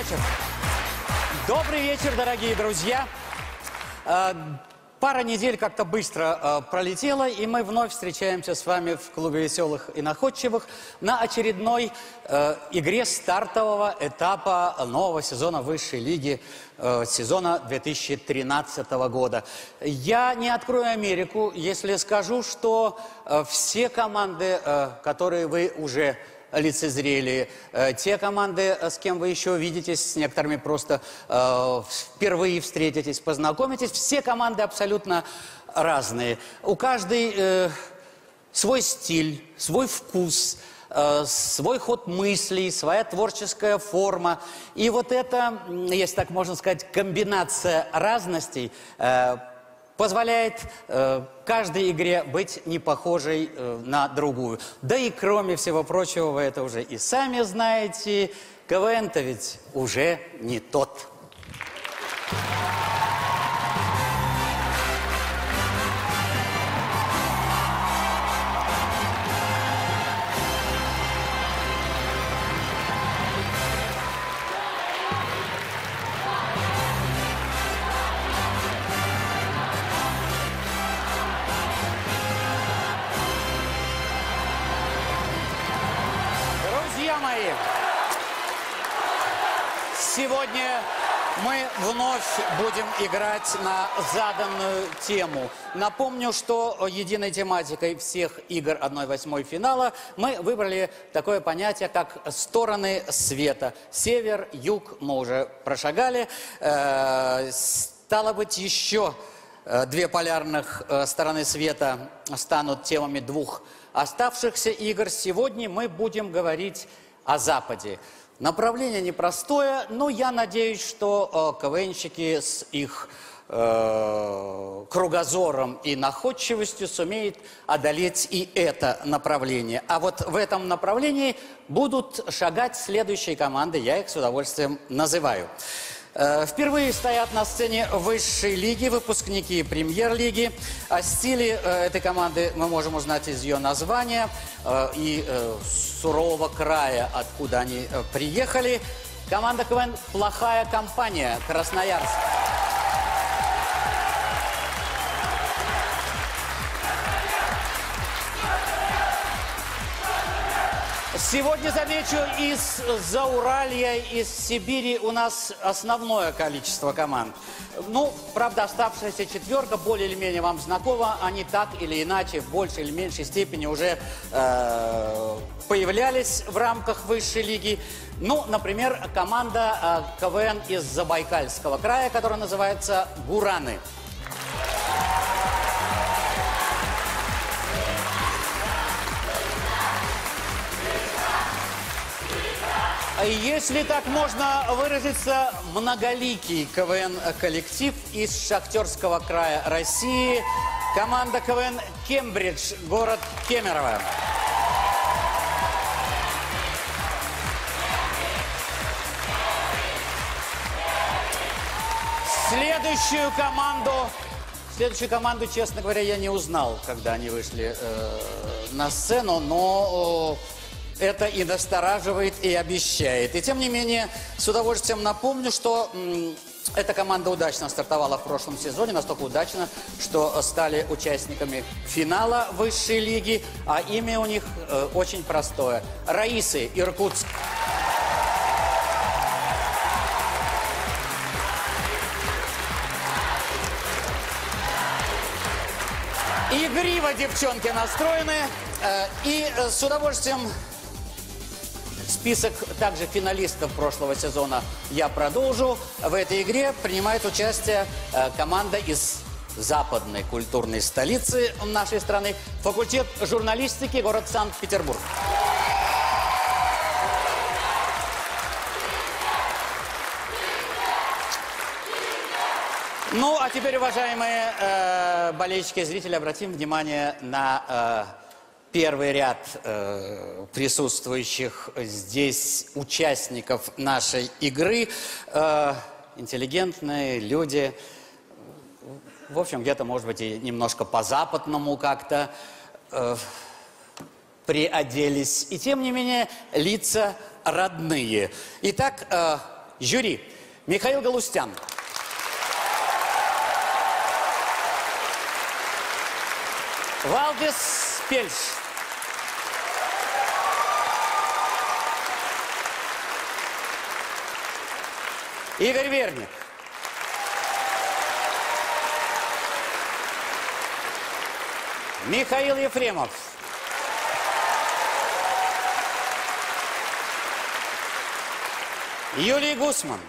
Вечер. Добрый вечер, дорогие друзья. Э, Пара недель как-то быстро э, пролетела, и мы вновь встречаемся с вами в клубе веселых и находчивых на очередной э, игре стартового этапа нового сезона высшей лиги сезона 2013 года. Я не открою Америку, если скажу, что все команды, которые вы уже лицезрели. Э, Те команды, э, с кем вы еще видитесь, с некоторыми просто э, впервые встретитесь, познакомитесь, все команды абсолютно разные. У каждой свой стиль, свой вкус, свой ход мыслей, своя творческая форма. И вот это, если так можно сказать, комбинация разностей позволяет э, каждой игре быть не похожей э, на другую. Да и кроме всего прочего, вы это уже и сами знаете, КВН-то ведь уже не тот. Друзья вновь будем играть на заданную тему. Напомню, что единой тематикой всех игр 1-8 финала мы выбрали такое понятие, как стороны света. Север, юг мы уже прошагали. Э, Стало быть, еще э, две полярных э, стороны света станут темами двух оставшихся игр. Сегодня мы будем говорить о Западе. Направление непростое, но я надеюсь, что э, КВНщики с их э, кругозором и находчивостью сумеют одолеть и это направление. А вот в этом направлении будут шагать следующие команды, я их с удовольствием называю. Э, Впервые стоят на сцене высшей лиги, выпускники премьер-лиги. О стиле э, этой команды мы можем узнать из ее названия э, и сурового края, откуда они приехали. Команда КВН «Плохая компания» Красноярск. Сегодня, замечу, из Зауралья, из Сибири у нас основное количество команд. Ну, правда, оставшаяся четверка более или менее вам знакома. Они так или иначе, в большей или меньшей степени уже э, появлялись в рамках высшей лиги. Ну, например, команда э, КВН из Забайкальского края, которая называется «Гураны». Если так можно выразиться, многоликий КВН-коллектив из Шахтерского края России. Команда КВН «Кембридж», город Кемерово. Следующую команду, следующую команду, честно говоря, я не узнал, когда они вышли э, на сцену, но э, это и настораживает, и обещает. И тем не менее, с удовольствием напомню, что эта команда удачно стартовала в прошлом сезоне, настолько удачно, что стали участниками финала высшей лиги, а имя у них э, очень простое. Раисы, Иркутск. Игриво девчонки настроены. э, И э, с удовольствием список также финалистов прошлого сезона я продолжу. В этой игре принимает участие э, команда из западной культурной столицы нашей страны, факультет журналистики, город Санкт-Петербург. Ну, а теперь, уважаемые э, болельщики и зрители, обратим внимание на э, первый ряд э, присутствующих здесь участников нашей игры. Э, интеллигентные люди, в общем, где-то, может быть, и немножко по-западному как-то э, приоделись. И тем не менее, лица родные. Итак, э, Жюри. Михаил Галустян. Валдис Пельш. Игорь Верник. Михаил Ефремов. Юлий Гусман.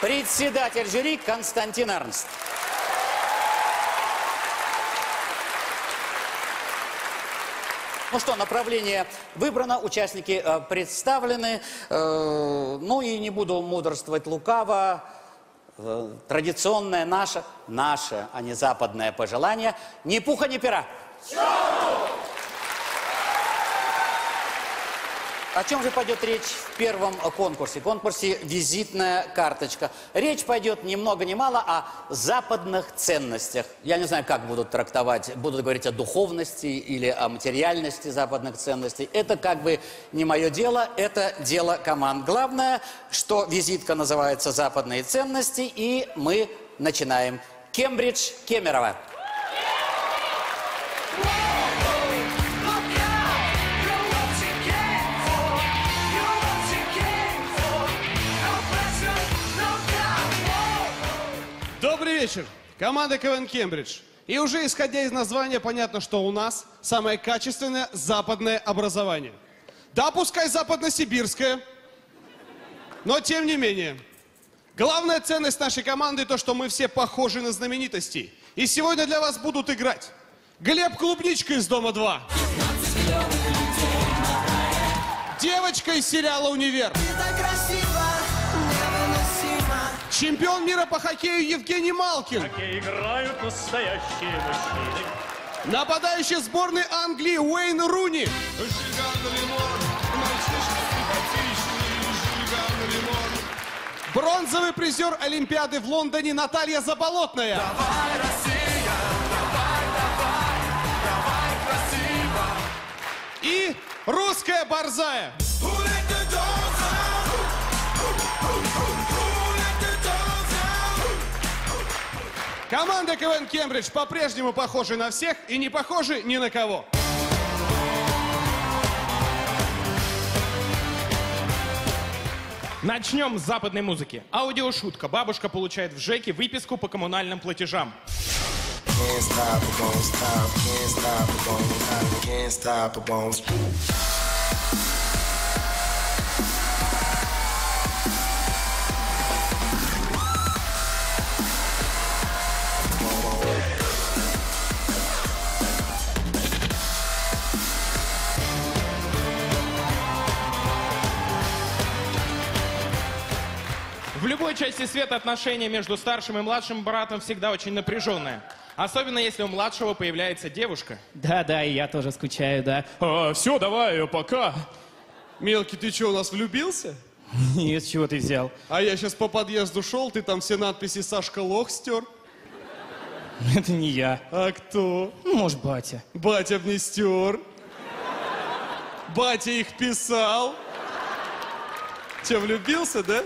Председатель жюри Константин Арнст. Ну что, направление выбрано, участники э, представлены. Э, ну и не буду мудрствовать лукаво. Э, традиционное наше, наше, а не западное пожелание. Ни пуха, ни пера. О чем же пойдет речь в первом конкурсе? Конкурсе «Визитная карточка». Речь пойдет ни много ни мало о западных ценностях. Я не знаю, как будут трактовать, будут говорить о духовности или о материальности западных ценностей. Это как бы не мое дело, это дело команд. Главное, что визитка называется «Западные ценности», и мы начинаем. Кембридж, Кемерово. Вечер. Команда КВН Кембридж. И уже исходя из названия, понятно, что у нас самое качественное западное образование. Да, пускай западно-сибирское, но тем не менее. Главная ценность нашей команды то, что мы все похожи на знаменитостей. И сегодня для вас будут играть Глеб Клубничка из Дома 2. Девочка из сериала «Универ». Красиво. Чемпион мира по хоккею Евгений Малкин. Где играют настоящие мужчины. Нападающий сборной Англии Уэйн Руни. Бронзовый призер Олимпиады в Лондоне Наталья Заболотная. И русская борзая. Команда КВН Кембридж по-прежнему похожи на всех и не похожи ни на кого. Начнем с западной музыки. Аудиошутка. Бабушка получает в ЖЭКе выписку по коммунальным платежам. Can't stop, В любой части света отношения между старшим и младшим братом всегда очень напряженное. Особенно если у младшего появляется девушка. Да, да, и я тоже скучаю, да. все, давай, пока. Мелкий, ты что, у нас влюбился? Нет, с чего ты взял? А я сейчас по подъезду шел, ты там все надписи Сашка Лох стер. Это не я. А кто? Ну, Может, батя. Батя б не стер. Батя их писал. Че, влюбился, да?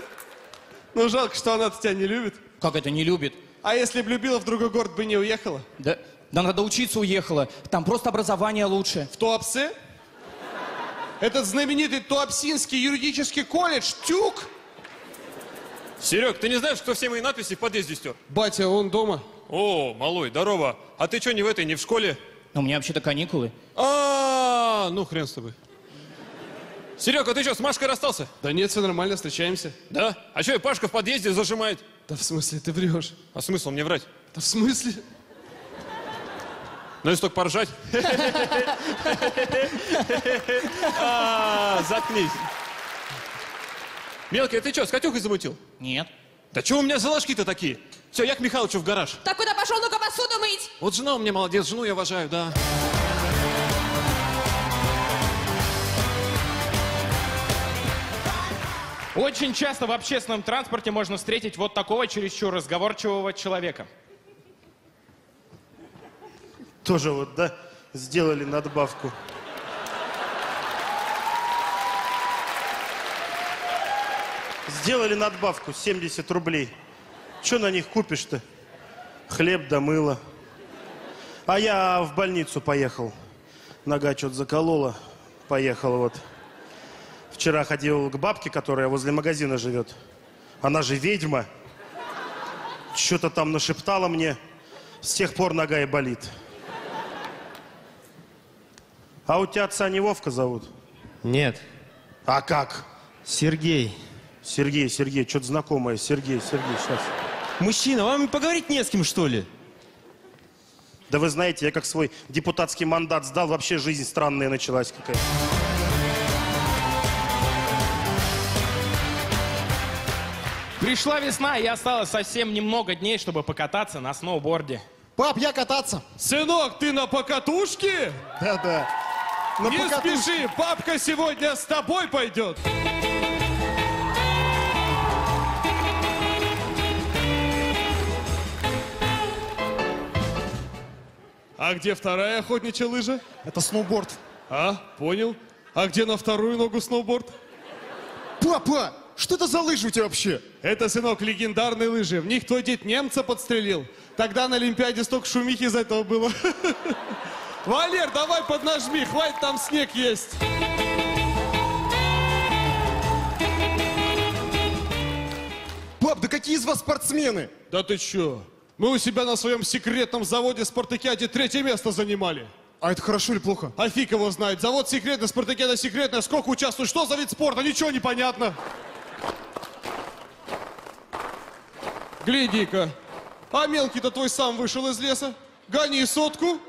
Ну, жалко, что она тебя не любит. Как это не любит? А если б любила, в другой город бы не уехала? Да, да надо учиться уехала. Там просто образование лучше. В Туапсе? Этот знаменитый Туапсинский юридический колледж, Тюк? Серег, ты не знаешь, кто все мои надписи в подъезде стер? Батя, он дома. О, малой, здорово. А ты что, не в этой, не в школе? Но у меня вообще-то каникулы. А, ну хрен с тобой. Серега, ты что, с Машкой расстался? Да нет, все нормально, встречаемся. Да? А что, Пашка в подъезде зажимает? Да в смысле, ты врешь? А смысл мне врать? Да в смысле? Ну, если только поржать. А, Заткнись. Мелкий, а ты что, с Катюхой замутил? Нет. Да что у меня за ложки-то такие? Все, я к Михалычу в гараж. Так куда пошел, ну-ка посуду мыть? Вот жена у меня молодец, жену я уважаю, да. Очень часто в общественном транспорте можно встретить вот такого чересчур разговорчивого человека. Тоже вот, да, сделали надбавку. Сделали надбавку 70 рублей. Что на них купишь-то? Хлеб да мыло. А я в больницу поехал. Нога что-то заколола. Поехал вот. Вчера ходил к бабке, которая возле магазина живет. Она же ведьма. Что-то там нашептала мне. С тех пор нога и болит. А у тебя отца не Вовка зовут? Нет, А как? Сергей. Сергей, Сергей, что-то знакомое. Сергей, Сергей, сейчас. Мужчина, вам поговорить не с кем, что ли? Да вы знаете, я как свой депутатский мандат сдал, вообще жизнь странная началась какая-то. Пришла весна, и осталось совсем немного дней, чтобы покататься на сноуборде. Пап, я кататься. Сынок, ты на покатушке? Да-да. Не покатушке. спеши, папка сегодня с тобой пойдет. А где вторая охотничья лыжа? Это сноуборд. А, понял. А где на вторую ногу сноуборд? Папа, что это за лыжи у тебя вообще? Это, сынок, легендарные лыжи. В них твой дед немца подстрелил. Тогда на Олимпиаде столько шумихи из этого было. Валер, давай поднажми, хватит там снег есть. Пап, да какие из вас спортсмены? Да ты чё? Мы у себя на своем секретном заводе Спартакиаде третье место занимали. А это хорошо или плохо? А фиг его знает. Завод секретный, Спартакиада секретная. Сколько участвует? Что за вид спорта? Ничего не понятно. Гляди-ка. А мелкий-то твой сам вышел из леса. Гони сотку.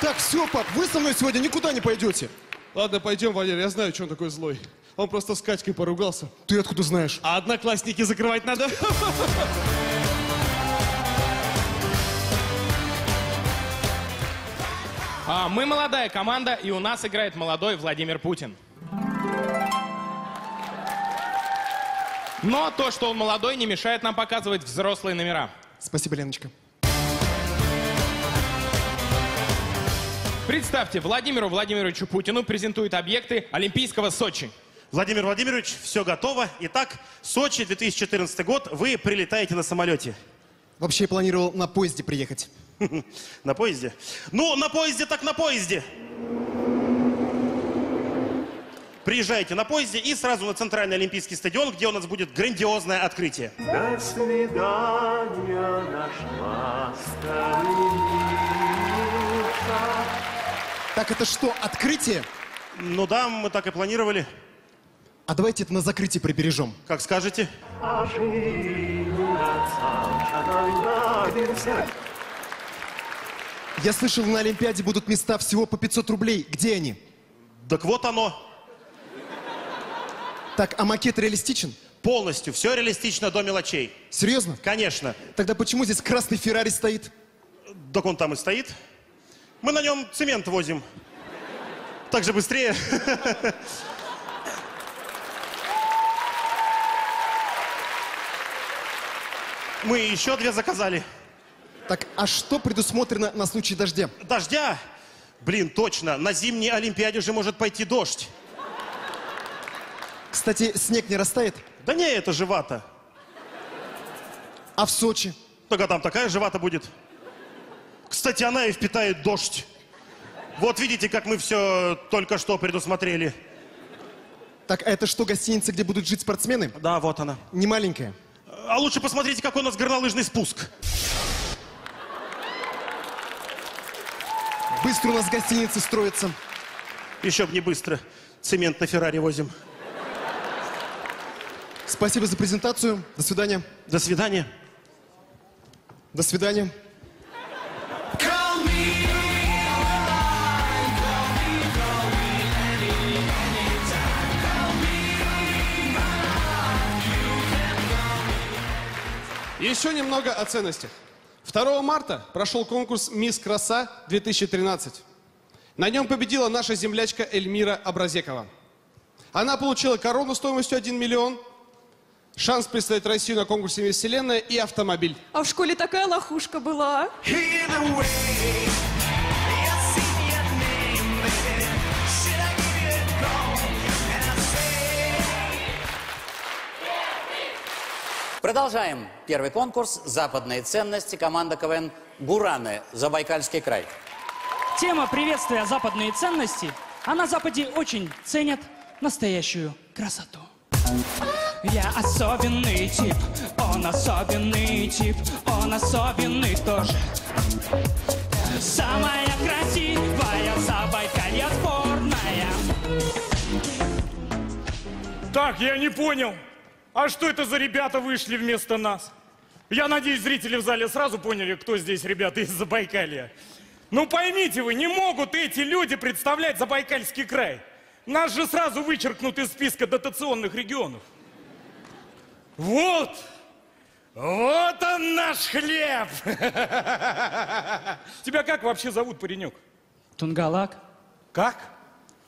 Так, все, пап, вы со мной сегодня никуда не пойдете. Ладно, пойдем, Валер, я знаю, что он такой злой. Он просто с Катькой поругался. Ты откуда знаешь? А одноклассники закрывать надо? А, мы молодая команда, и у нас играет молодой Владимир Путин. Но то, что он молодой, не мешает нам показывать взрослые номера. Спасибо, Леночка. Представьте, Владимиру Владимировичу Путину презентуют объекты Олимпийского Сочи. Владимир Владимирович, все готово. Итак, Сочи, 2014 год. Вы прилетаете на самолете. Вообще я планировал на поезде приехать. На поезде? Ну, на поезде так на поезде. Приезжаете на поезде и сразу на Центральный Олимпийский стадион, где у нас будет грандиозное открытие. До свидания, наш Так это что, открытие? Ну да, мы так и планировали. А давайте это на закрытие прибережем. Как скажете. Я слышал, на Олимпиаде будут места всего по 500 рублей. Где они? Так вот оно. Так, а макет реалистичен? Полностью. Все реалистично до мелочей. Серьезно? Конечно. Тогда почему здесь красный Феррари стоит? Так он там и стоит. Мы на нем цемент возим. Так же быстрее. Мы еще две заказали. Так, а что предусмотрено на случай дождя? Дождя? Блин, точно. На зимней Олимпиаде же может пойти дождь. Кстати, снег не растает? Да не, это же вата. А в Сочи? Только там такая же вата будет. Кстати, она и впитает дождь. Вот видите, как мы все только что предусмотрели. Так, а это что, гостиница, где будут жить спортсмены? Да, вот она. Не маленькая. А лучше посмотрите, какой у нас горнолыжный спуск. Быстро у нас гостиницы строятся. Еще б не быстро. Цемент на Феррари возим. Спасибо за презентацию. До свидания. До свидания. До свидания. Еще немного о ценностях. 2 марта прошел конкурс «Мисс Краса-2013». На нем победила наша землячка Эльмира Абразекова. Она получила корону стоимостью 1 миллион, шанс представить Россию на конкурсе «Мисс Вселенная» и автомобиль. А в школе такая лохушка была. Продолжаем первый конкурс «Западные ценности» команда КВН «Гураны», Забайкальский край. Тема приветствия «Западные ценности», а на Западе очень ценят настоящую красоту. Красоту. Я особенный тип, он особенный тип, он особенный тоже. Самая красивая Забайкалье сборная. Так, я не понял. А что это за ребята вышли вместо нас? Я надеюсь, зрители в зале сразу поняли, кто здесь ребята из Забайкалья. Ну поймите вы, не могут эти люди представлять Забайкальский край. Нас же сразу вычеркнут из списка дотационных регионов. Вот, вот он наш хлеб. Тебя как вообще зовут, паренек? Тунгалак. Как?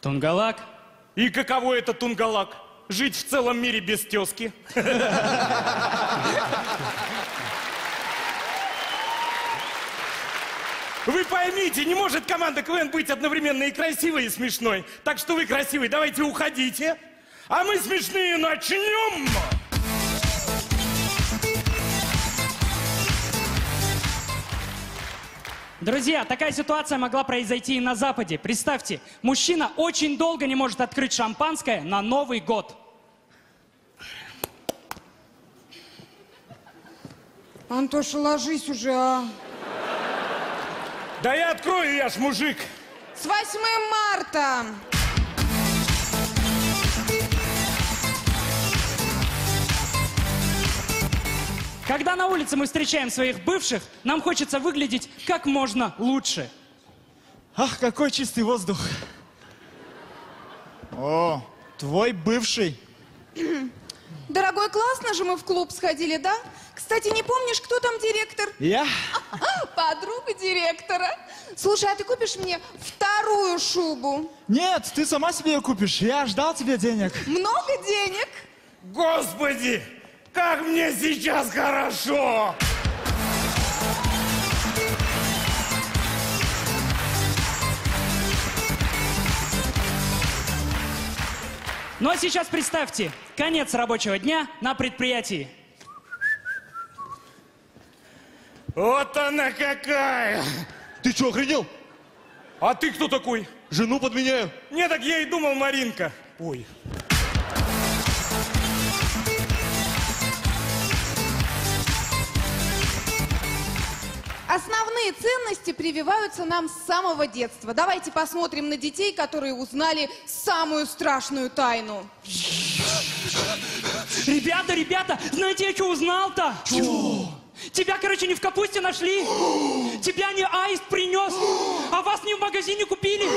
Тунгалак. И каково это Тунгалак? Жить в целом мире без тезки? Вы поймите, не может команда КВН быть одновременно и красивой, и смешной. Так что вы красивый, давайте уходите. А мы смешные начнем. Друзья, такая ситуация могла произойти и на Западе. Представьте, мужчина очень долго не может открыть шампанское на Новый год. Антоша, ложись уже, а. Да я открою, я ж мужик. С 8 марта. Когда на улице мы встречаем своих бывших, нам хочется выглядеть как можно лучше. Ах, какой чистый воздух. О, твой бывший. Дорогой, классно же мы в клуб сходили, да? Кстати, не помнишь, кто там директор? Я? Подруга директора. Слушай, а ты купишь мне вторую шубу? Нет, ты сама себе ее купишь. Я ждал тебе денег. Много денег? Господи, как мне сейчас хорошо! Ну а сейчас представьте, конец рабочего дня на предприятии. Вот она какая! Ты что, охренел? А ты кто такой? Жену подменяю. Не, так я и думал, Маринка. Ой. Основные ценности прививаются нам с самого детства. Давайте посмотрим на детей, которые узнали самую страшную тайну. Ребята, ребята, знаете, я что узнал-то? Тебя, короче, не в капусте нашли. Тебя не аист принес. А вас не в магазине купили.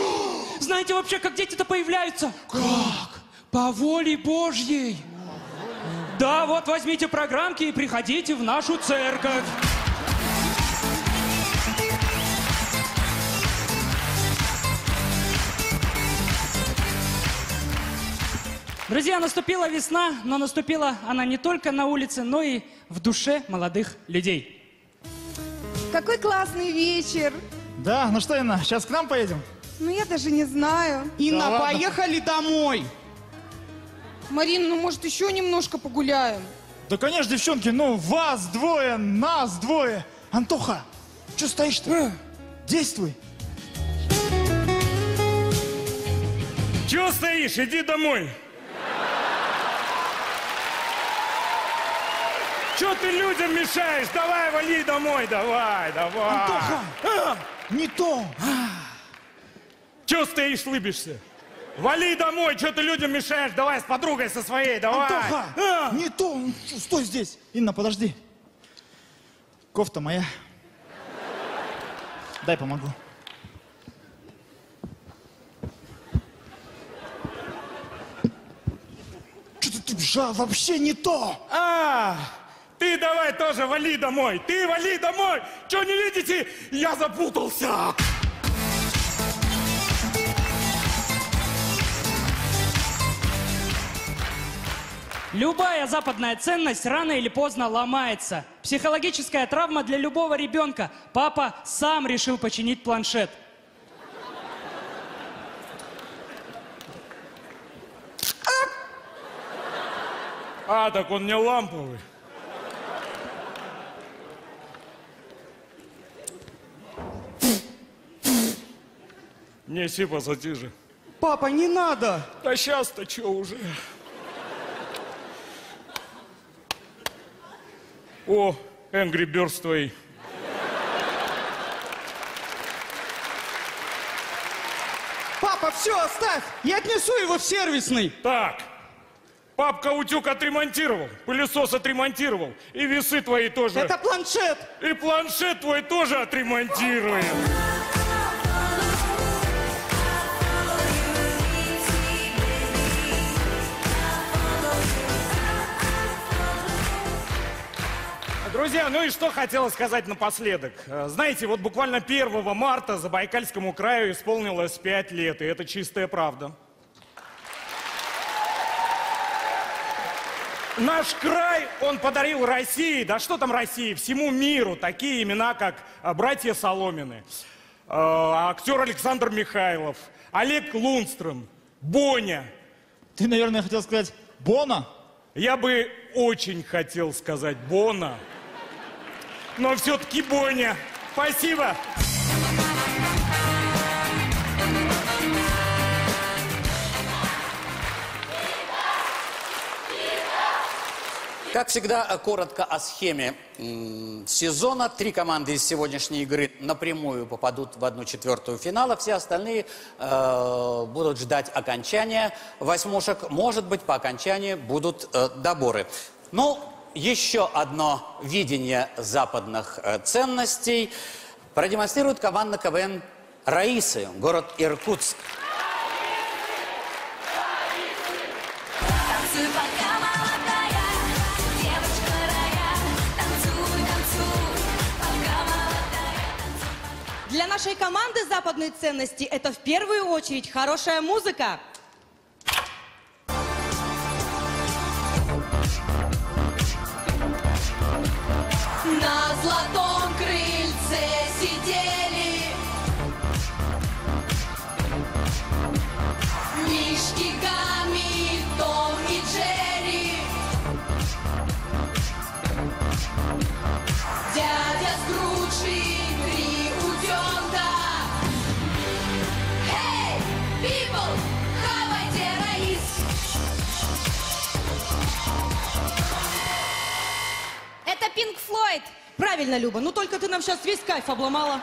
Знаете вообще, как дети-то появляются? Как? По воле Божьей. Да, вот возьмите программки и приходите в нашу церковь. Друзья, наступила весна, но наступила она не только на улице, но и в душе молодых людей. Какой классный вечер. Да, ну что, Инна, сейчас к нам поедем? Ну, я даже не знаю. Инна, Да ладно. поехали домой. Марина, ну, может, еще немножко погуляем? Да, конечно, девчонки, ну, вас двое, нас двое. Антоха, что стоишь-то? Действуй. Чего стоишь? Иди домой. Че ты людям мешаешь? Давай, вали домой, давай, давай. Антоха, А, не то. Че стоишь, лыбишься? Вали домой, что ты людям мешаешь? Давай с подругой со своей, давай. Антоха, А. не то. Ну, Стой здесь. Инна, подожди. Кофта моя. Дай помогу. Что-то ты бежал, вообще не то. А, ты давай тоже вали домой. Ты вали домой. Че не видите? Я запутался. Любая западная ценность рано или поздно ломается. Психологическая травма для любого ребенка. Папа сам решил починить планшет. А, так он не ламповый. Неси пассатижи. Папа, не надо. Да сейчас-то что уже? О, Энгри Бёрс твои. Папа, все, оставь. Я отнесу его в сервисный. Так, папка утюг отремонтировал, пылесос отремонтировал, и весы твои тоже. Это планшет. И планшет твой тоже отремонтируем. Друзья, ну и что хотела сказать напоследок. Э, Знаете, вот буквально 1 марта Забайкальскому краю исполнилось 5 лет, и это чистая правда. Наш край, он подарил России, да что там России, всему миру такие имена, как э, братья Соломины, э, актер Александр Михайлов, Олег Лунстром, Боня. Ты, наверное, хотел сказать Бона? Я бы очень хотел сказать Бона, но все-таки Боня. Спасибо. Как всегда, коротко о схеме сезона. Три команды из сегодняшней игры напрямую попадут в одну четвертую финала. Все остальные э, будут ждать окончания восьмушек. Может быть, по окончании будут э, доборы. Ну, еще одно видение западных э, ценностей продемонстрирует команда КВН Раисы, город Иркутск. Для нашей команды западные ценности это в первую очередь хорошая музыка. Правильно, Люба, ну только ты нам сейчас весь кайф обломала.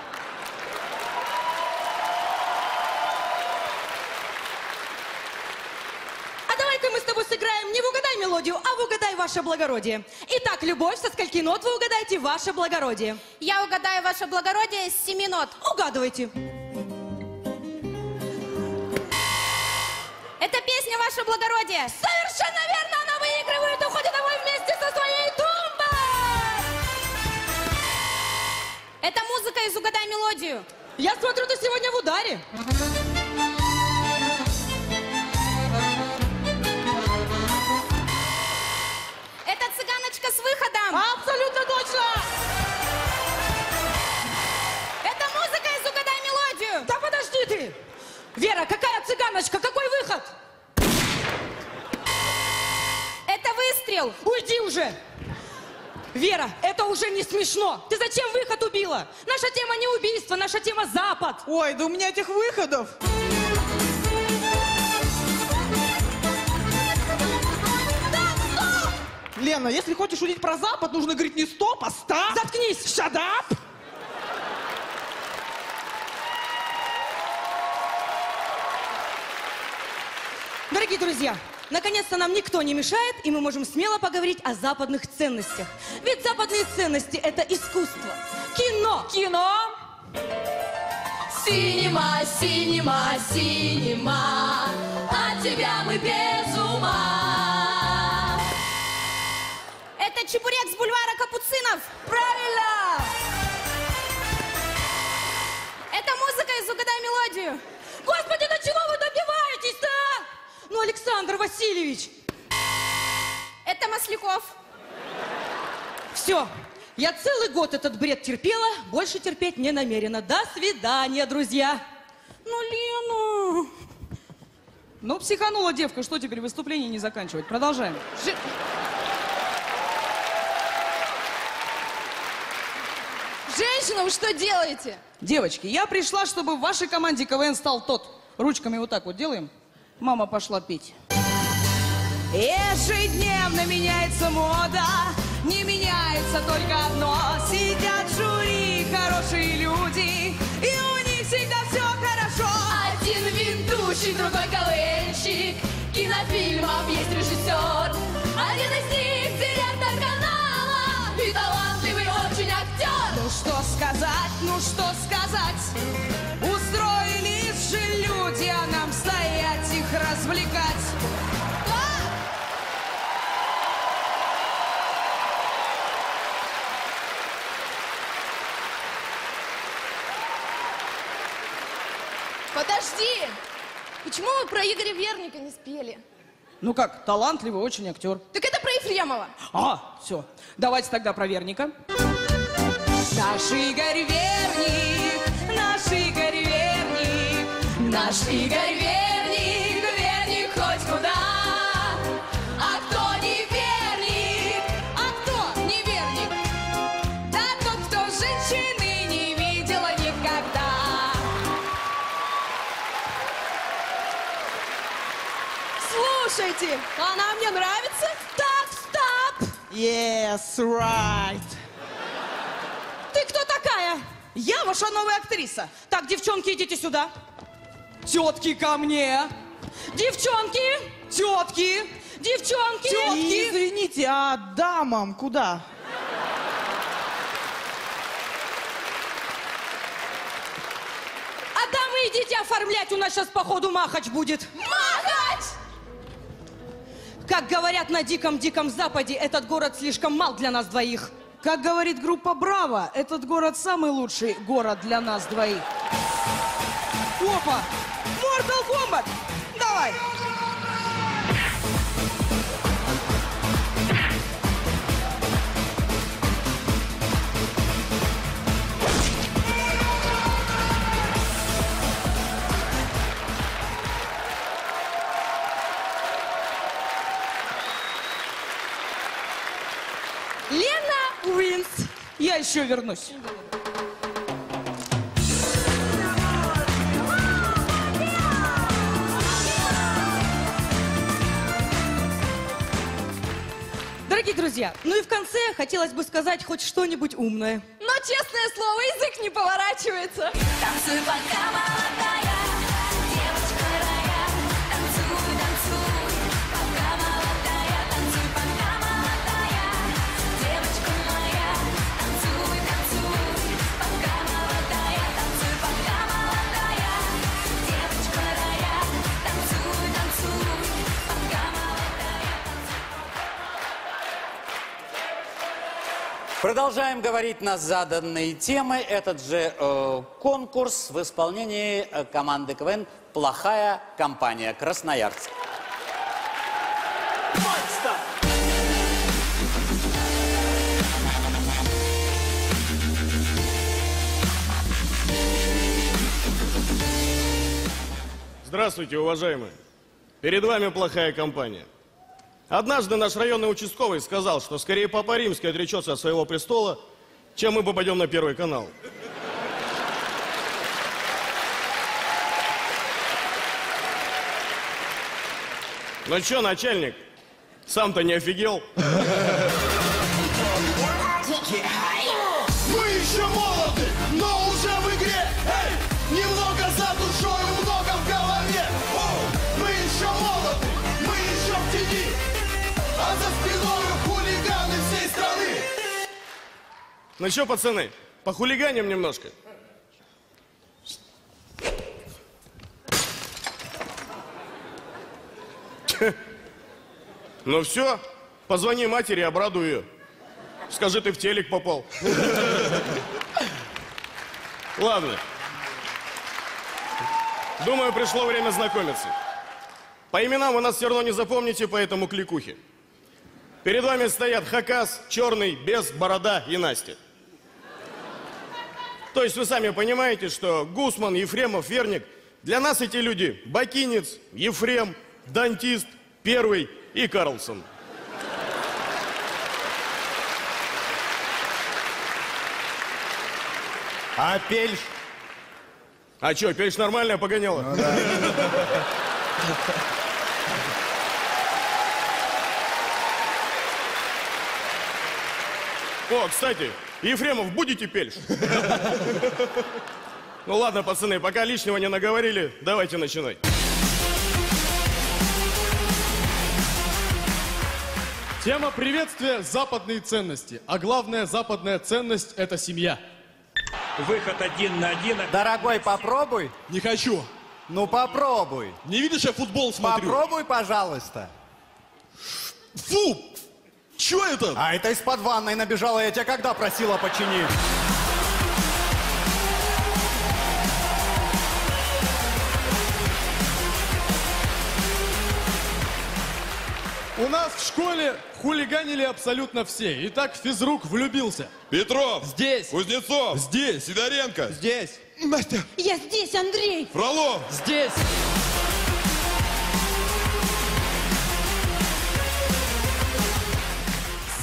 А давай-ка мы с тобой сыграем не в угадай мелодию, а в угадай ваше благородие. Итак, любовь, со скольки нот вы угадаете ваше благородие? Я угадаю ваше благородие с семи нот. Угадывайте. Это песня ваше благородие. Совершенно верно, она выигрывает и Это музыка из угадай мелодию. Я смотрю, ты сегодня в ударе. Это цыганочка с выходом. Абсолютно точно. Это музыка из угадай мелодию. Да подожди ты! Вера, какая цыганочка? Какой выход? Это выстрел. Уйди уже! Вера, это уже не смешно. Ты зачем выход убила? Наша тема не убийство, наша тема Запад. Ой, да у меня этих выходов. Лена, если хочешь шутить про Запад, нужно говорить не стоп, а стоп. Заткнись! Shut up! Дорогие друзья, наконец-то нам никто не мешает, и мы можем смело поговорить о западных ценностях. Ведь западные ценности – это искусство, кино. Кино. Синема, синема, синема, от тебя мы без ума. Это чебурек с бульвара Капуцинов. Правильно! Это музыка из угадай мелодию. Господи, до чего вы добиваетесь-то? Ну, Александр Васильевич. Это Масляков. Все, я целый год этот бред терпела, больше терпеть не намерена. До свидания, друзья. Ну, Лена. Ну, психанула девка, что теперь выступление не заканчивать? Продолжаем. Же- Женщина, вы что делаете? Девочки, я пришла, чтобы в вашей команде КВН стал тот. Ручками вот так вот делаем. Мама пошла петь. Ежедневно меняется мода, не меняется только одно. Сидят в жюри хорошие люди, и у них всегда все хорошо. Один ведущий, другой КВНщик, кинофильмов есть режиссер. Один из них директор канала и талантливый очень актер. Ну что сказать, ну что сказать? Подожди! Почему мы про Игоря Верника не спели? Ну как, талантливый очень актер. Так это про Ефремова. А, все. Давайте тогда про Верника. Наш Игорь Верник, наш Игорь Верник, Наш Игорь Верник, Слушайте, она мне нравится. Так, стоп! Yes, right. Ты кто такая? Я ваша новая актриса. Так, девчонки, идите сюда. Тетки ко мне. Девчонки, тетки, девчонки, тетки. Извините, а дамам куда? А дамы идите оформлять, у нас сейчас походу махач будет. Махач! Как говорят на диком-диком западе, этот город слишком мал для нас двоих. Как говорит группа Браво, этот город самый лучший город для нас двоих. Опа! Mortal Kombat! Давай! Еще вернусь. Дорогие друзья, ну и в конце хотелось бы сказать хоть что-нибудь умное. Но, честное слово, язык не поворачивается. Танцуй, пока молодая, Продолжаем говорить на заданные темы. Этот же э, конкурс в исполнении э, команды КВН «Плохая компания» Красноярск. Здравствуйте, уважаемые. Перед вами плохая компания. Однажды наш районный участковый сказал, что скорее Папа Римский отречется от своего престола, чем мы попадем на Первый канал. Ну что, начальник, сам-то не офигел? Ну что, пацаны, похулиганим немножко? Ну все, позвони матери, обрадуй ее. Скажи, ты в телек попал. Ладно. Думаю, пришло время знакомиться. По именам вы нас все равно не запомните, поэтому кликухи. Перед вами стоят Хакас, Черный, Без, Борода и Настя. То есть вы сами понимаете, что Гусман, Ефремов, Верник, для нас эти люди Бакинец, Ефрем, Дантист, Первый и Карлсон. А пельш? А что, пельш нормальная погоняла? О, кстати, Ефремов, будете пельш? Ну ладно, пацаны, пока лишнего не наговорили, давайте начинать. Тема приветствия – западные ценности. А главная западная ценность – это семья. Выход один на один. Дорогой, попробуй. Не хочу. Ну попробуй. Не видишь, я футбол смотрю. Попробуй, пожалуйста. Фу! Чё это? А это из-под ванной набежала. Я тебя когда просила починить? У нас в школе хулиганили абсолютно все. Итак, физрук влюбился. Петров! Здесь. Кузнецов! Здесь. Сидоренко! Здесь. Настя! Я здесь, Андрей. Фролов! Здесь.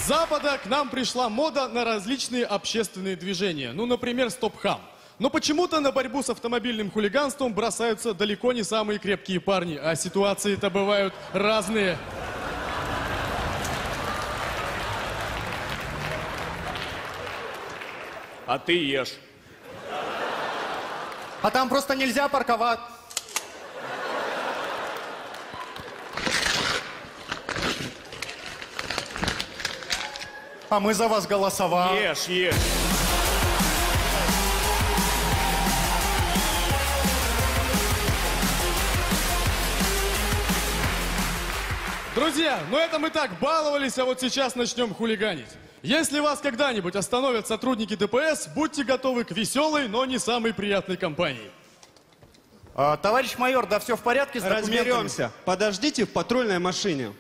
С Запада к нам пришла мода на различные общественные движения. Ну, например, стоп-хам. Но почему-то на борьбу с автомобильным хулиганством бросаются далеко не самые крепкие парни, а ситуации-то бывают разные. А ты ешь. А там просто нельзя парковать. А мы за вас голосовали. Ешь, ешь. Друзья, ну это мы так баловались, а вот сейчас начнем хулиганить. Если вас когда-нибудь остановят сотрудники ДПС, будьте готовы к веселой, но не самой приятной компании. А, товарищ майор, да все в порядке с? Разберемся. Подождите в патрульной машине.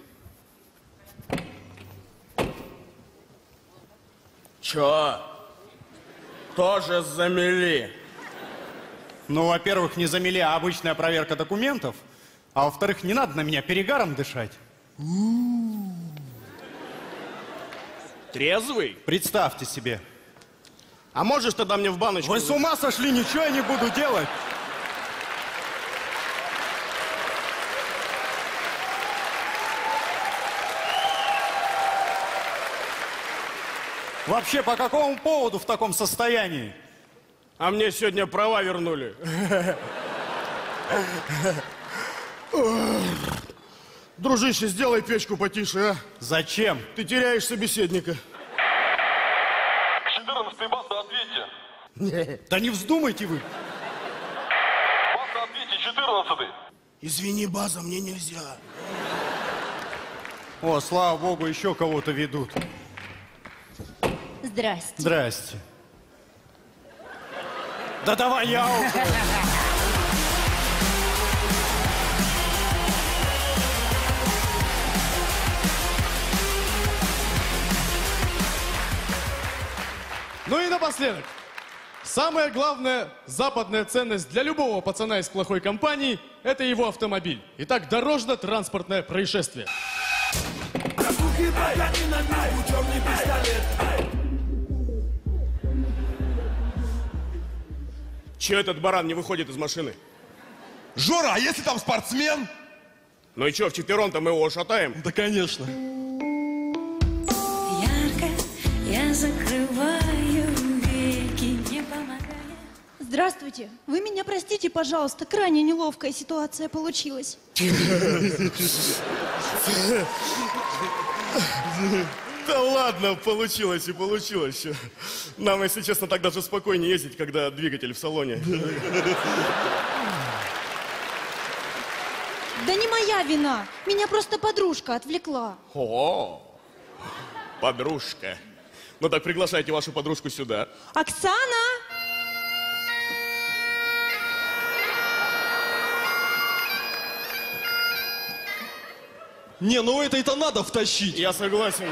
Чё? Тоже замели. Ну, во-первых, не замели, а обычная проверка документов. А во-вторых, не надо на меня перегаром дышать. Трезвый? Представьте себе. А можешь тогда мне в баночку? Вы с ума сошли, ничего я не буду делать. Вообще, по какому поводу в таком состоянии? А мне сегодня права вернули. Дружище, сделай печку потише, а? Зачем? Ты теряешь собеседника. 14 база, ответьте! Да не вздумайте вы. База, ответьте, 14 Извини, база, мне нельзя. О, слава богу, еще кого-то ведут. Здрасте. Здрасте. Да давай я уже. Ну и напоследок. Самая главная западная ценность для любого пацана из плохой компании – это его автомобиль. Итак, дорожно-транспортное происшествие. Че этот баран не выходит из машины? Жора, а если там спортсмен? Ну и что, вчетвером-то мы его шатаем? Да, конечно. Ярко я закрываю веки, не помогая. Здравствуйте. Вы меня простите, пожалуйста, крайне неловкая ситуация получилась. Да ладно, получилось и получилось. Нам, если честно, так даже спокойнее ездить, когда двигатель в салоне. Да не моя вина. Меня просто подружка отвлекла. О, подружка. Ну так приглашайте вашу подружку сюда. Оксана! Не, ну это-то надо втащить. Я согласен.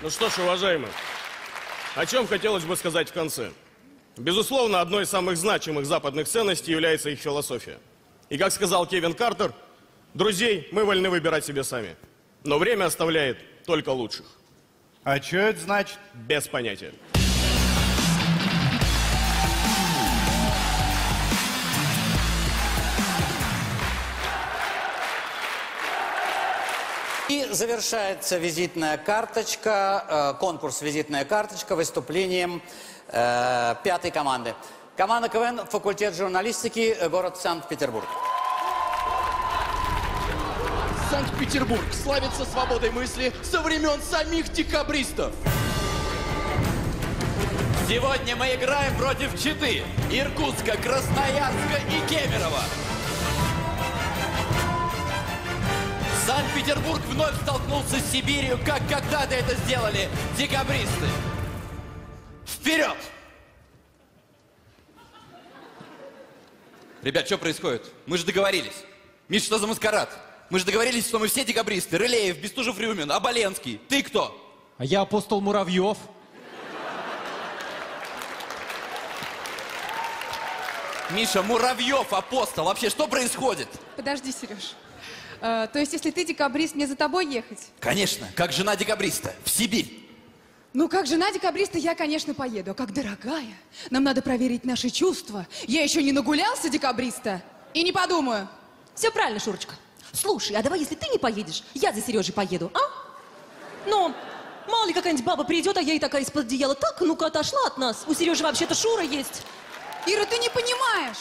Ну что ж, уважаемые, о чем хотелось бы сказать в конце. Безусловно, одной из самых значимых западных ценностей является их философия. И как сказал Кевин Картер, друзей мы вольны выбирать себе сами. Но время оставляет только лучших. А что это значит? Без понятия. И завершается визитная карточка, э, конкурс «Визитная карточка» выступлением э, пятой команды. Команда КВН, факультет журналистики, город Санкт-Петербург. Санкт-Петербург славится свободой мысли со времен самих декабристов. Сегодня мы играем против Читы, Иркутска, Красноярска и Кемерово. Санкт-Петербург вновь столкнулся с Сибирью, как когда-то это сделали декабристы. Вперед! Ребят, что происходит? Мы же договорились. Миш, что за маскарад? Мы же договорились, что мы все декабристы. Рылеев, Бестужев-Рюмин, Оболенский. Ты кто? А я апостол Муравьев. Миша, Муравьев, апостол. Вообще, что происходит? Подожди, Сереж. Э, то есть, если ты декабрист, мне за тобой ехать? Конечно, как жена декабриста. В Сибирь. Ну, как жена декабриста, я, конечно, поеду. А как дорогая, нам надо проверить наши чувства. Я еще не нагулялся декабриста и не подумаю. Все правильно, Шурочка. Слушай, а давай, если ты не поедешь, я за Сережей поеду, а? Ну, мало ли какая-нибудь баба придет, а я ей такая из-под одеяла. Так, ну-ка, отошла от нас. У Сережи вообще-то Шура есть. Ира, ты не понимаешь.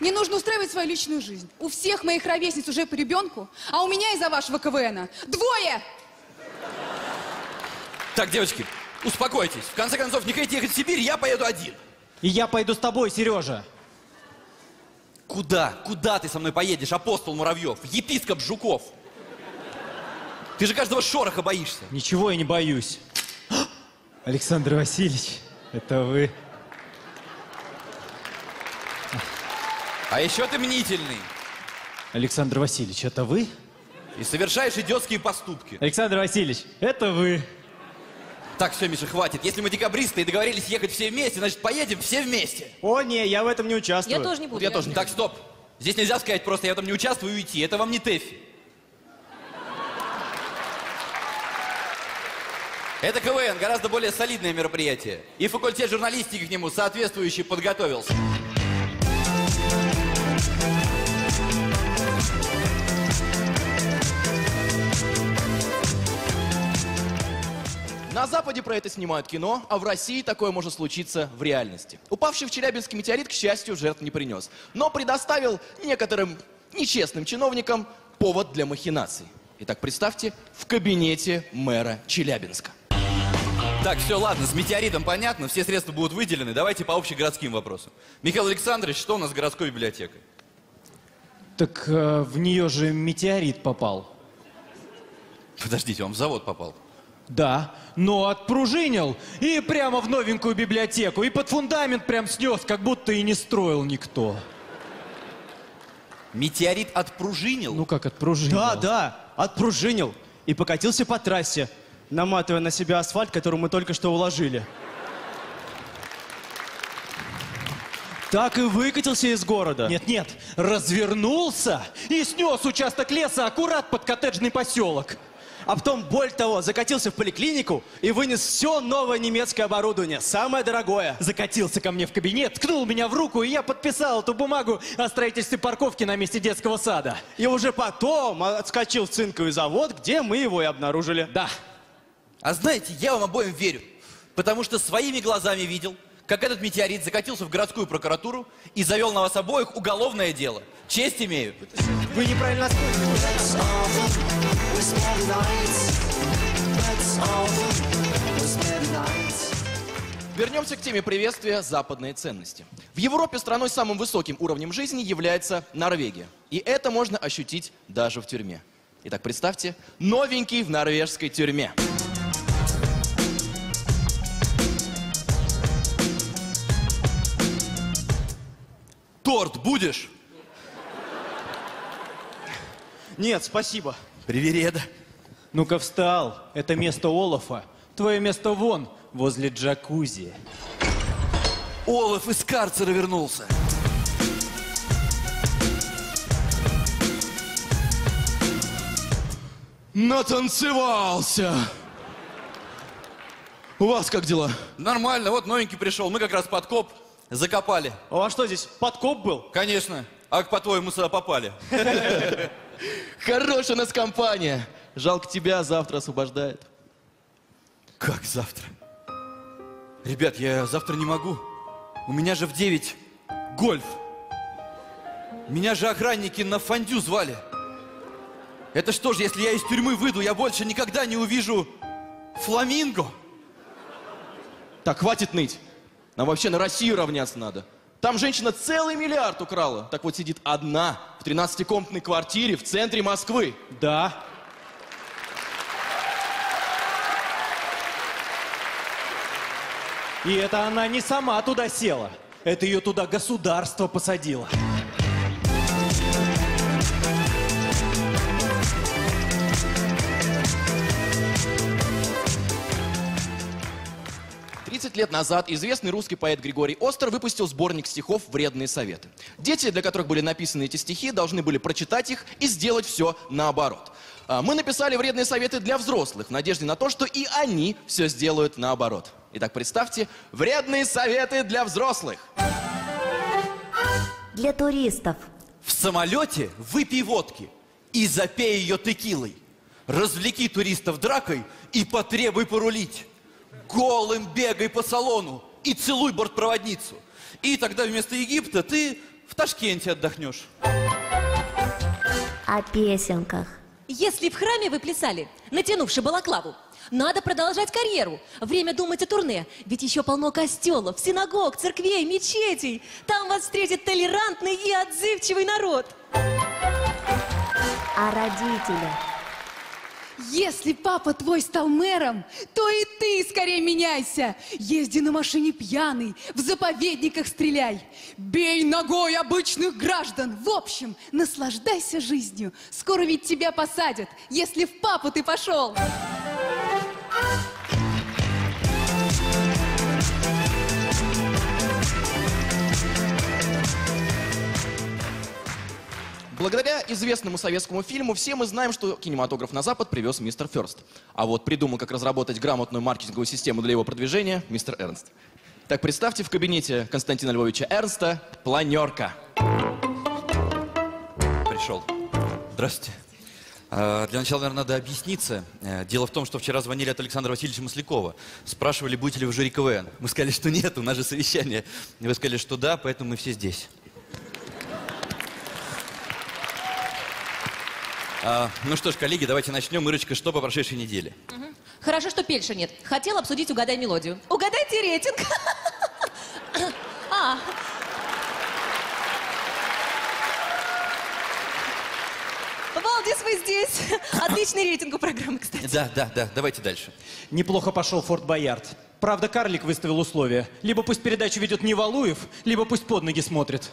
Мне нужно устраивать свою личную жизнь. У всех моих ровесниц уже по ребенку, а у меня из-за вашего КВНа двое! Так, девочки, успокойтесь. В конце концов, не хотите ехать в Сибирь, я поеду один. И я пойду с тобой, Сережа. Куда? Куда ты со мной поедешь, апостол Муравьев, епископ Жуков? Ты же каждого шороха боишься. Ничего я не боюсь. Александр Васильевич, это вы. А еще ты мнительный. Александр Васильевич, это вы? И совершаешь идиотские поступки. Александр Васильевич, это вы. Так, все, Миша, хватит. Если мы декабристы и договорились ехать все вместе, значит, поедем все вместе. О, не, я в этом не участвую. Я тоже не буду. Я тоже не Так, стоп. Здесь нельзя сказать просто, я в этом не участвую и уйти. Это вам не ТЭФИ. Это КВН, гораздо более солидное мероприятие. И факультет журналистики к нему соответствующий подготовился. На Западе про это снимают кино, а в России такое может случиться в реальности. Упавший в Челябинске метеорит, к счастью, жертв не принес, но предоставил некоторым нечестным чиновникам повод для махинаций. Итак, представьте, в кабинете мэра Челябинска. Так, все, ладно, с метеоритом понятно, все средства будут выделены. Давайте по общегородским вопросам. Михаил Александрович, что у нас с городской библиотекой? Так э, в нее же метеорит попал. Подождите, он в завод попал. Да, но отпружинил и прямо в новенькую библиотеку. И под фундамент прям снес, как будто и не строил никто. Метеорит отпружинил? Ну как отпружинил? Да, да, отпружинил. И покатился по трассе, наматывая на себя асфальт, который мы только что уложили. Так и выкатился из города. Нет, нет, развернулся и снес участок леса аккурат под коттеджный поселок. А потом, боль того, закатился в поликлинику и вынес все новое немецкое оборудование, самое дорогое. Закатился ко мне в кабинет, ткнул меня в руку, и я подписал эту бумагу о строительстве парковки на месте детского сада. И уже потом отскочил в цинковый завод, где мы его и обнаружили. Да. А знаете, я вам обоим верю. Потому что своими глазами видел, как этот метеорит закатился в городскую прокуратуру и завел на вас обоих уголовное дело. Честь имею. Вы неправильно Вернемся к теме приветствия «Западные ценности». В Европе страной с самым высоким уровнем жизни является Норвегия. И это можно ощутить даже в тюрьме. Итак, представьте, новенький в норвежской тюрьме. Торт будешь? Нет, спасибо. Привереда. Ну-ка встал, это место Олафа. Твое место вон, возле джакузи. Олаф из карцера вернулся. Натанцевался. У вас как дела? Нормально, вот новенький пришел. Мы как раз подкоп закопали. У вас что здесь, подкоп был? Конечно. А по-твоему сюда попали? Хорошая у нас компания. Жалко тебя, завтра освобождает. Как завтра? Ребят, я завтра не могу. У меня же в 9 гольф. Меня же охранники на фондю звали. Это что же, если я из тюрьмы выйду, я больше никогда не увижу фламинго? Так, хватит ныть. Нам вообще на Россию равняться надо. Там женщина целый миллиард украла. Так вот сидит одна в 13-комнатной квартире в центре Москвы. Да. И это она не сама туда села. Это ее туда государство посадило. Тридцать лет назад известный русский поэт Григорий Остер выпустил сборник стихов «Вредные советы». Дети, для которых были написаны эти стихи, должны были прочитать их и сделать все наоборот. А, Мы написали вредные советы для взрослых в надежде на то, что и они все сделают наоборот. Итак, представьте, вредные советы для взрослых. Для туристов. В самолете выпей водки и запей ее текилой. Развлеки туристов дракой и потребуй порулить. Голым бегай по салону и целуй бортпроводницу. И тогда вместо Египта ты в Ташкенте отдохнешь. О песенках. Если в храме вы плясали, натянувши балаклаву, надо продолжать карьеру. Время думать о турне. Ведь еще полно костелов, синагог, церквей, мечетей. Там вас встретит толерантный и отзывчивый народ. О родителях. Если папа твой стал мэром, то и ты скорее меняйся. Езди на машине пьяный, в заповедниках стреляй. Бей ногой обычных граждан. В общем, наслаждайся жизнью. Скоро ведь тебя посадят, если в папу ты пошел. Благодаря известному советскому фильму все мы знаем, что кинематограф на Запад привез мистер Ферст. А вот придумал, как разработать грамотную маркетинговую систему для его продвижения мистер Эрнст. Так представьте в кабинете Константина Львовича Эрнста планерка. Пришел. Здравствуйте. А, Для начала, наверное, надо объясниться. Э, Дело в том, что вчера звонили от Александра Васильевича Маслякова. Спрашивали, будете ли вы в жюри КВН. Мы сказали, что нет, у нас же совещание. Вы сказали, что да, поэтому мы все здесь. А, ну что ж, коллеги, давайте начнем. Ирочка, что по прошедшей неделе? Хорошо, что Пельша нет. Хотел обсудить «Угадай мелодию». Угадайте рейтинг. А, Валдис, вы здесь. Отличный рейтинг у программы, кстати. Да, да, да, давайте дальше. Неплохо пошел Форт Боярд. Правда, карлик выставил условия. Либо пусть передачу ведет не Валуев, либо пусть под ноги смотрит.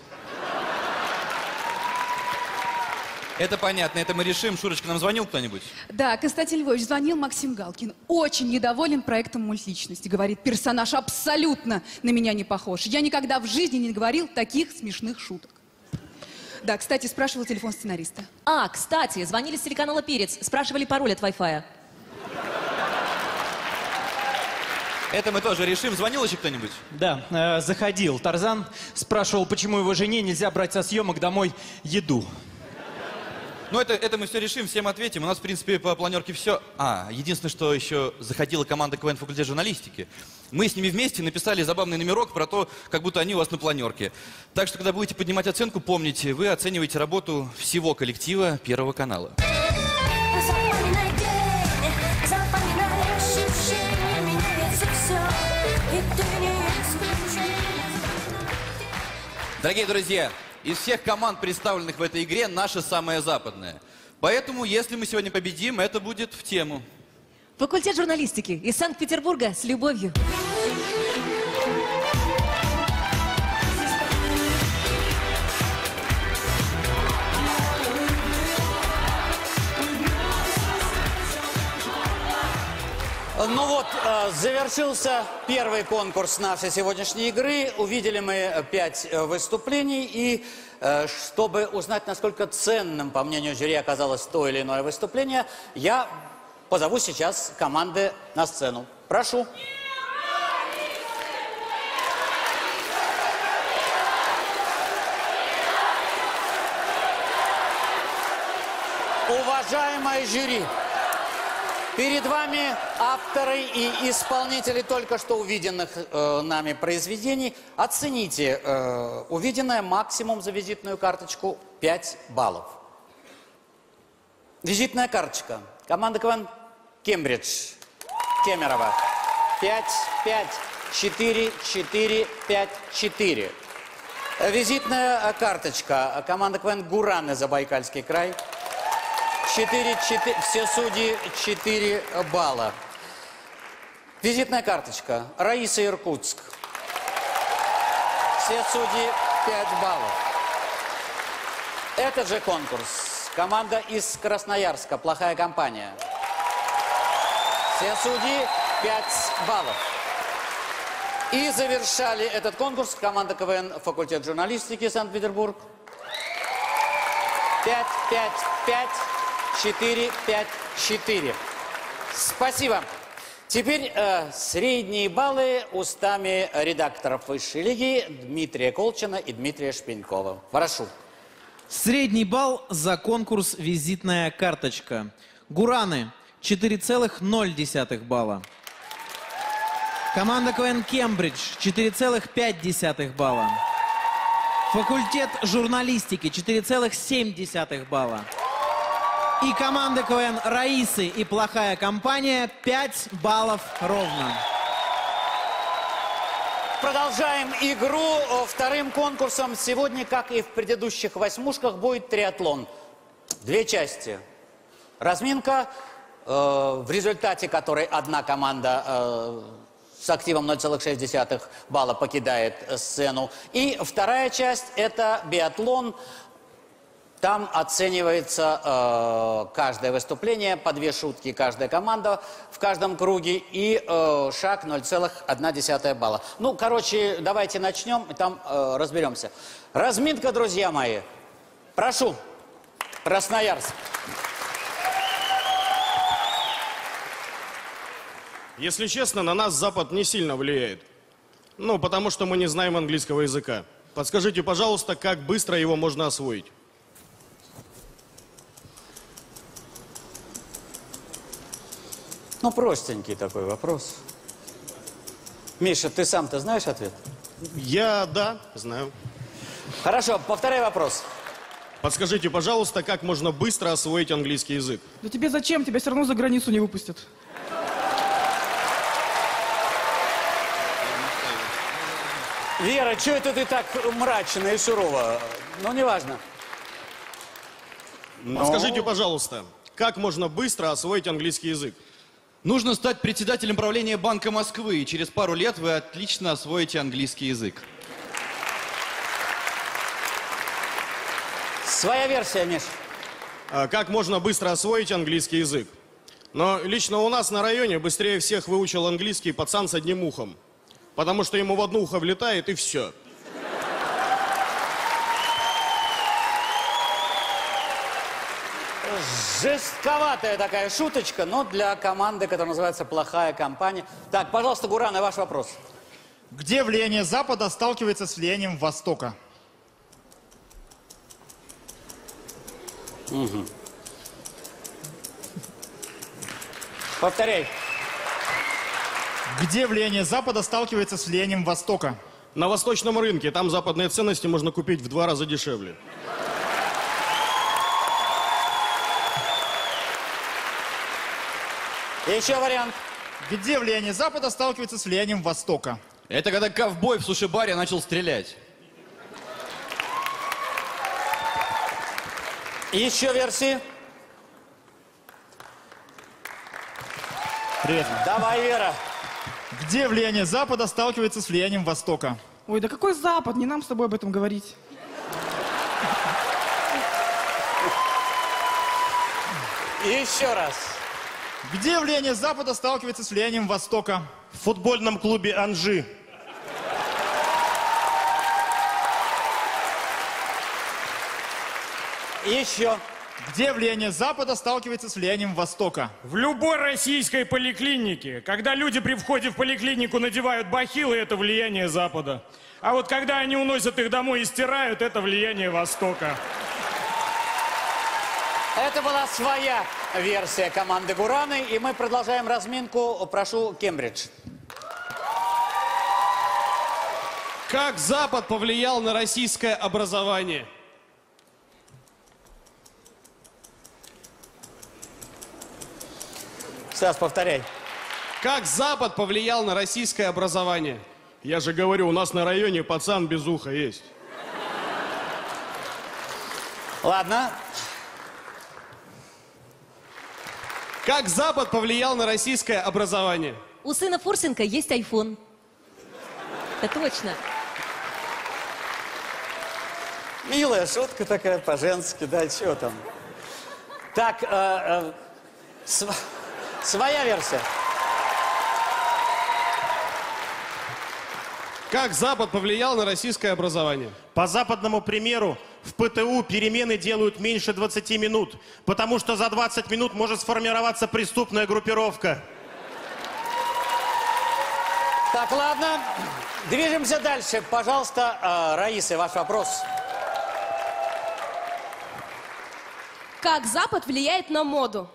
Это понятно, это мы решим. Шурочка, нам звонил кто-нибудь? Да, Константин Львович звонил Максим Галкин. Очень недоволен проектом мультличности. Говорит, персонаж абсолютно на меня не похож. Я никогда в жизни не говорил таких смешных шуток. Да, кстати, спрашивал телефон сценариста. А, кстати, звонили с телеканала «Перец», спрашивали пароль от Wi-Fi. Это мы тоже решим. Звонил еще кто-нибудь? Да, э, заходил Тарзан, спрашивал, почему его жене нельзя брать со съемок домой еду. Ну, это, это мы все решим, всем ответим. У нас, в принципе, по планерке все. А, единственное, что еще заходила команда КВН факультет журналистики. Мы с ними вместе написали забавный номерок про то, как будто они у вас на планерке. Так что, когда будете поднимать оценку, помните, вы оцениваете работу всего коллектива Первого канала. Запоминай день, запоминай ощущения, меняется все, и ты не исключение. Дорогие друзья, из всех команд, представленных в этой игре, наша самая западная. Поэтому, если мы сегодня победим, это будет в тему. Факультет журналистики из Санкт-Петербурга с любовью. Ну вот, э, завершился первый конкурс нашей сегодняшней игры. Увидели мы пять э, выступлений. И э, чтобы узнать, насколько ценным, по мнению жюри, оказалось то или иное выступление, я позову сейчас команды на сцену. Прошу. Уважаемое жюри, перед вами авторы и исполнители только что увиденных э, нами произведений. Оцените э, увиденное максимум за визитную карточку 5 баллов. Визитная карточка. Команда КВН Кембридж. Кемерово. 5, 5, 4, 4, 5, 4. Визитная э, карточка. Команда КВН Гураны, Забайкальский край. 4, 4, все судьи 4 балла. Визитная карточка. Раиса Иркутск. Все судьи 5 баллов. Этот же конкурс. Команда из Красноярска. Плохая компания. Все судьи 5 баллов. И завершали этот конкурс команда КВН факультет журналистики Санкт-Петербург. 5, 5, 5, 4, 5, 4. Спасибо. Теперь э, средние баллы устами редакторов высшей лиги Дмитрия Колчина и Дмитрия Шпенькова. Прошу. Средний балл за конкурс «Визитная карточка». Гураны – 4,0 балла. Команда КВН «Кембридж» – 4,5 балла. Факультет журналистики – 4,7 балла. И команда КВН «Раисы» и «Плохая компания» 5 баллов ровно. Продолжаем игру. Вторым конкурсом сегодня, как и в предыдущих восьмушках, будет триатлон. Две части. Разминка, э, в результате которой одна команда э, с активом 0,6 балла покидает сцену. И вторая часть – это биатлон. Там оценивается э, каждое выступление, по две шутки каждая команда в каждом круге и э, шаг 0,1 балла. Ну, короче, давайте начнем, и там э, разберемся. Разминка, друзья мои. Прошу, Красноярск. Если честно, на нас Запад не сильно влияет. Ну, потому что мы не знаем английского языка. Подскажите, пожалуйста, как быстро его можно освоить? Ну, простенький такой вопрос. Миша, ты сам-то знаешь ответ? Я, да, знаю. Хорошо, повторяй вопрос. Подскажите, пожалуйста, как можно быстро освоить английский язык? Да тебе зачем? Тебя все равно за границу не выпустят. Вера, что это ты так мрачно и сурово? Ну, неважно. Ну, Подскажите, пожалуйста, как можно быстро освоить английский язык? Нужно стать председателем правления Банка Москвы, и через пару лет вы отлично освоите английский язык. Своя версия, Миш. А как можно быстро освоить английский язык? Но лично у нас на районе быстрее всех выучил английский пацан с одним ухом. Потому что ему в одно ухо влетает и все. Жестковатая такая шуточка, но для команды, которая называется «Плохая компания». Так, пожалуйста, Гурана, ваш вопрос. Где влияние Запада сталкивается с влиянием Востока? Мгм. Повторяй. Где влияние Запада сталкивается с влиянием Востока? На восточном рынке. Там западные ценности можно купить в два раза дешевле. Еще вариант. Где влияние Запада сталкивается с влиянием Востока? Это когда ковбой в суши-баре начал стрелять. Еще версии? Привет. Давай, Вера. Где влияние Запада сталкивается с влиянием Востока? Ой, да какой Запад? Не нам с тобой об этом говорить. Еще раз. Где влияние Запада сталкивается с влиянием Востока? В футбольном клубе Анжи. Еще. Где влияние Запада сталкивается с влиянием Востока? В любой российской поликлинике, когда люди при входе в поликлинику надевают бахилы, это влияние Запада. А вот когда они уносят их домой и стирают, это влияние Востока. Это была своя версия команды Гураны, и мы продолжаем разминку. Прошу, Кембридж. Как Запад повлиял на российское образование? Стас, повторяй. Как Запад повлиял на российское образование? Я же говорю, у нас на районе пацан без уха есть. Ладно. Как Запад повлиял на российское образование? У сына Фурсенко есть айфон. Это точно. Милая шутка такая, по-женски, да, что там. Так, э, э, св- своя версия. Как Запад повлиял на российское образование? По западному примеру, в ПТУ перемены делают меньше 20 минут, потому что за 20 минут может сформироваться преступная группировка. Так, ладно. Движемся дальше. Пожалуйста, э, Раиса, ваш вопрос. Как Запад влияет на моду?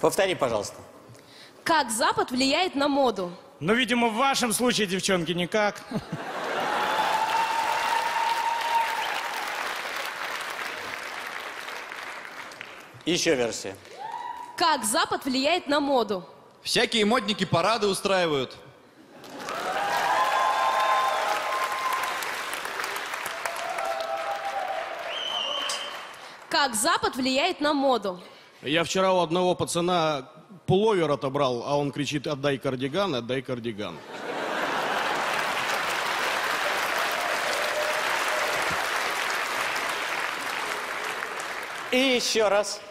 Повтори, пожалуйста. Как Запад влияет на моду? Но, видимо, в вашем случае, девчонки, никак. Еще версия. Как Запад влияет на моду? Всякие модники парады устраивают. Как Запад влияет на моду? Я вчера у одного пацана пуловер отобрал, а он кричит, отдай кардиган, отдай кардиган. И еще раз.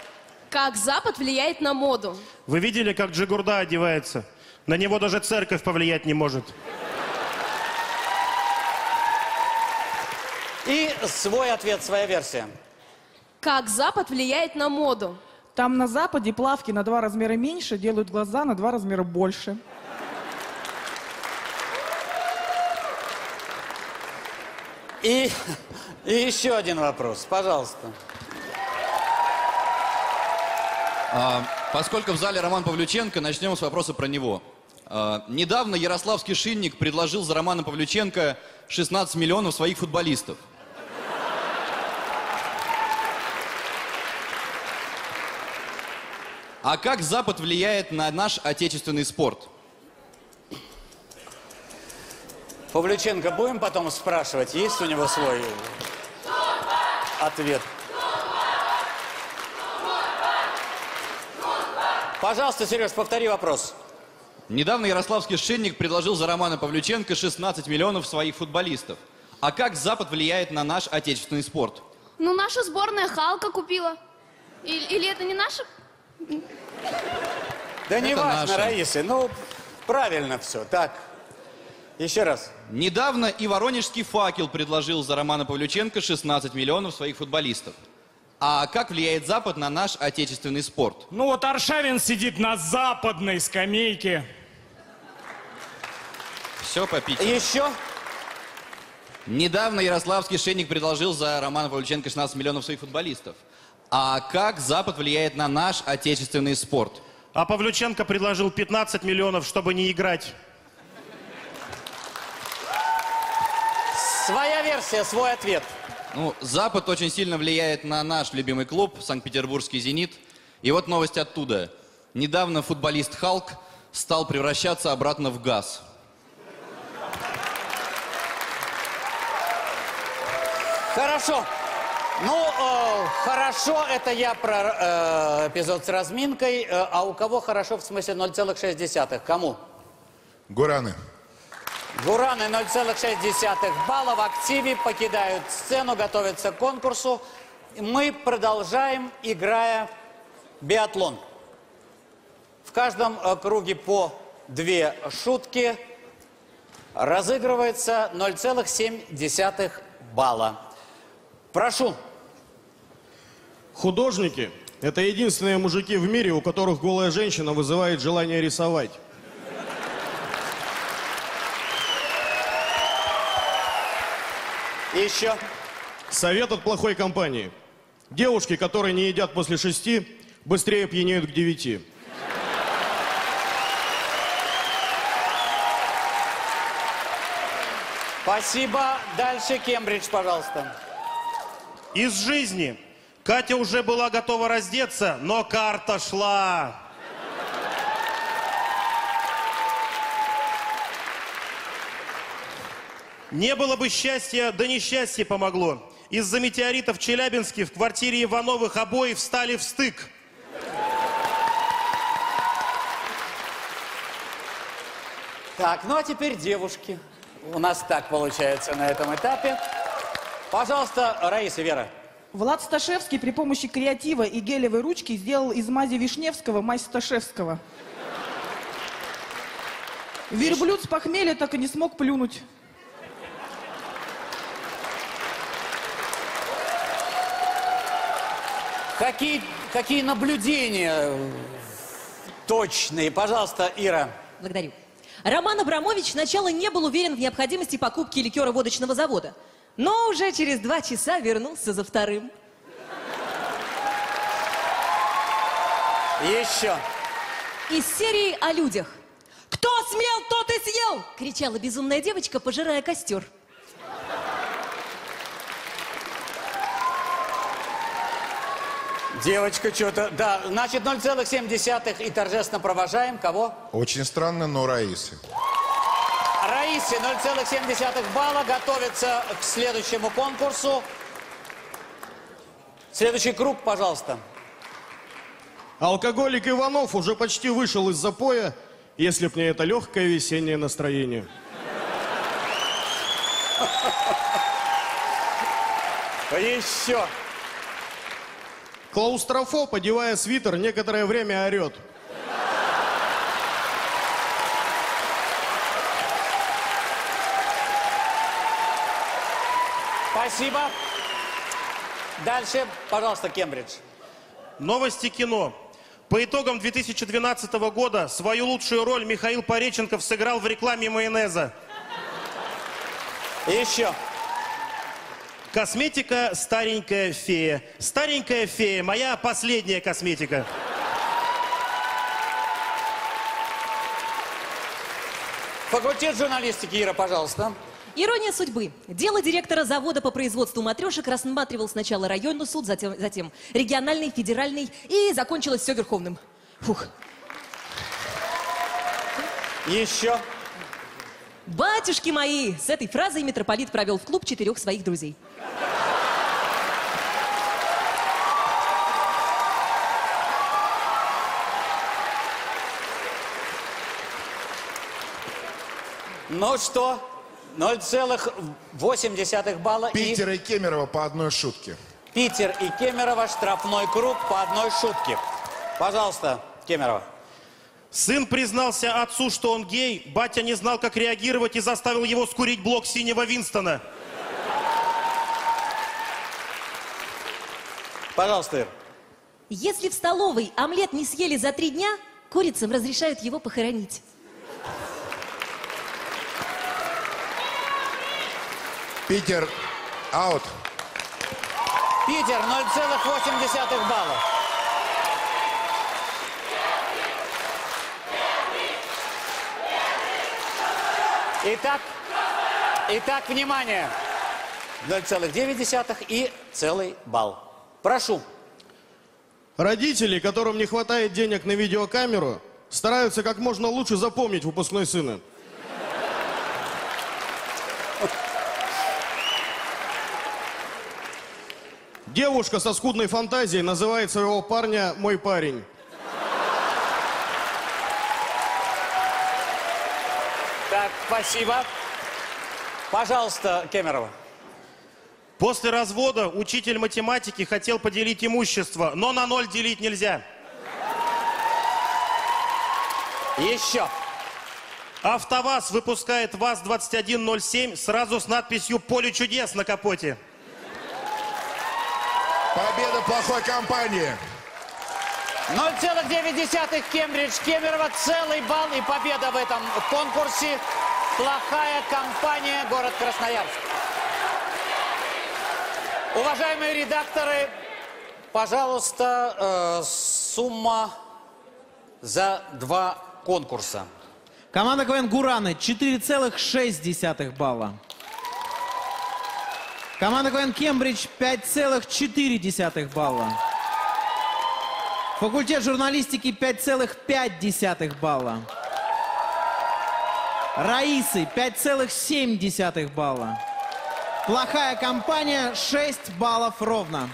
Как Запад влияет на моду? Вы видели, как Джигурда одевается? На него даже церковь повлиять не может. И свой ответ, своя версия. Как Запад влияет на моду? Там на Западе плавки на два размера меньше делают глаза на два размера больше. И, и еще один вопрос, пожалуйста. А, поскольку в зале Роман Павлюченко, начнем с вопроса про него. А, недавно Ярославский шинник предложил за Романа Павлюченко 16 миллионов своих футболистов. А как Запад влияет на наш отечественный спорт? Павлюченко будем потом спрашивать, есть у него свой ответ? Пожалуйста, Сереж, повтори вопрос. Недавно Ярославский шинник предложил за Романа Павлюченко 16 миллионов своих футболистов. А как Запад влияет на наш отечественный спорт? Ну, наша сборная Халка купила. Или, или это не наша? Да не Это важно, наше. Раиса, ну, правильно все. Так, еще раз. Недавно и Воронежский факел предложил за Романа Павлюченко 16 миллионов своих футболистов. А как влияет Запад на наш отечественный спорт? Ну вот Аршавин сидит на западной скамейке. Все по Питеру. Еще? Недавно Ярославский шейник предложил за Романа Павлюченко 16 миллионов своих футболистов. А как Запад влияет на наш отечественный спорт? А Павлюченко предложил 15 миллионов, чтобы не играть. Своя версия, свой ответ. Ну, Запад очень сильно влияет на наш любимый клуб, Санкт-Петербургский «Зенит». И вот новость оттуда. Недавно футболист Халк стал превращаться обратно в газ. Хорошо. Ну, э, хорошо, это я про э, эпизод с разминкой. Э, а у кого хорошо в смысле 0,6? Кому? Гураны. Гураны 0,6 балла в активе покидают сцену, готовятся к конкурсу. Мы продолжаем, играя биатлон. В каждом э, круге по две шутки. Разыгрывается 0,7 балла. Прошу. Художники – это единственные мужики в мире, у которых голая женщина вызывает желание рисовать. Еще. Совет от плохой компании. Девушки, которые не едят после шести, быстрее пьянеют к девяти. Спасибо. Дальше Кембридж, пожалуйста. Из жизни. Катя уже была готова раздеться, но карта шла. Не было бы счастья, да несчастье помогло. Из-за метеорита в Челябинске в квартире Ивановых обои встали в стык. Так, ну а теперь девушки. У нас так получается на этом этапе. Пожалуйста, Раиса, Вера. Влад Сташевский при помощи креатива и гелевой ручки сделал из мази Вишневского мазь Сташевского. Верблюд с похмелья так и не смог плюнуть. Какие, какие наблюдения точные? Пожалуйста, Ира. Благодарю. Роман Абрамович сначала не был уверен в необходимости покупки ликера водочного завода, но уже через два часа вернулся за вторым. Еще. Из серии о людях. «Кто смел, тот и съел!» — кричала безумная девочка, пожирая костер. Девочка что-то... Да, значит, 0,7 и торжественно провожаем. Кого? Очень странно, но Раисы. Раисе 0,7 балла готовится к следующему конкурсу. Следующий круг, пожалуйста. Алкоголик Иванов уже почти вышел из запоя, если б не это легкое весеннее настроение. Еще. Клаустрофоб, одевая свитер, некоторое время орет. Спасибо. Дальше, пожалуйста, Кембридж. Новости кино. По итогам 2012 года свою лучшую роль Михаил Пореченков сыграл в рекламе майонеза. Еще. Косметика «Старенькая фея». «Старенькая фея» – моя последняя косметика. Факультет журналистики, Ира, пожалуйста. Ирония судьбы. Дело директора завода по производству матрешек рассматривал сначала районный суд, затем, затем региональный, федеральный, и закончилось все верховным. Фух. Еще. Батюшки мои! С этой фразой митрополит провел в клуб четырех своих друзей. Ну что, 0,8 балла. Питер и Кемерово по одной шутке. Питер и Кемерово штрафной круг по одной шутке. Пожалуйста, Кемерово. Сын признался отцу, что он гей. Батя не знал, как реагировать и заставил его скурить блок синего Винстона. Пожалуйста, Ир. Если в столовой омлет не съели за три дня, курицам разрешают его похоронить. Питер аут. Питер 0,8 балла. Итак, итак, внимание. 0,9 и целый балл. Прошу. Родители, которым не хватает денег на видеокамеру, стараются как можно лучше запомнить выпускной сына. Девушка со скудной фантазией называет своего парня «мой парень». Так, спасибо. Пожалуйста, Кемерова. После развода учитель математики хотел поделить имущество, но на ноль делить нельзя. Еще. АвтоВАЗ выпускает ВАЗ-2107 сразу с надписью «Поле чудес» на капоте. Победа плохой компании. 0,9 Кембридж Кемерово, целый балл и победа в этом конкурсе. Плохая компания, город Красноярск. Уважаемые редакторы, пожалуйста, э, сумма за два конкурса. Команда КВН Гураны 4,6 балла. Команда КВН Кембридж 5,4 балла. Факультет журналистики 5,5 балла. Раисы 5,7 балла. Плохая компания 6 баллов ровно.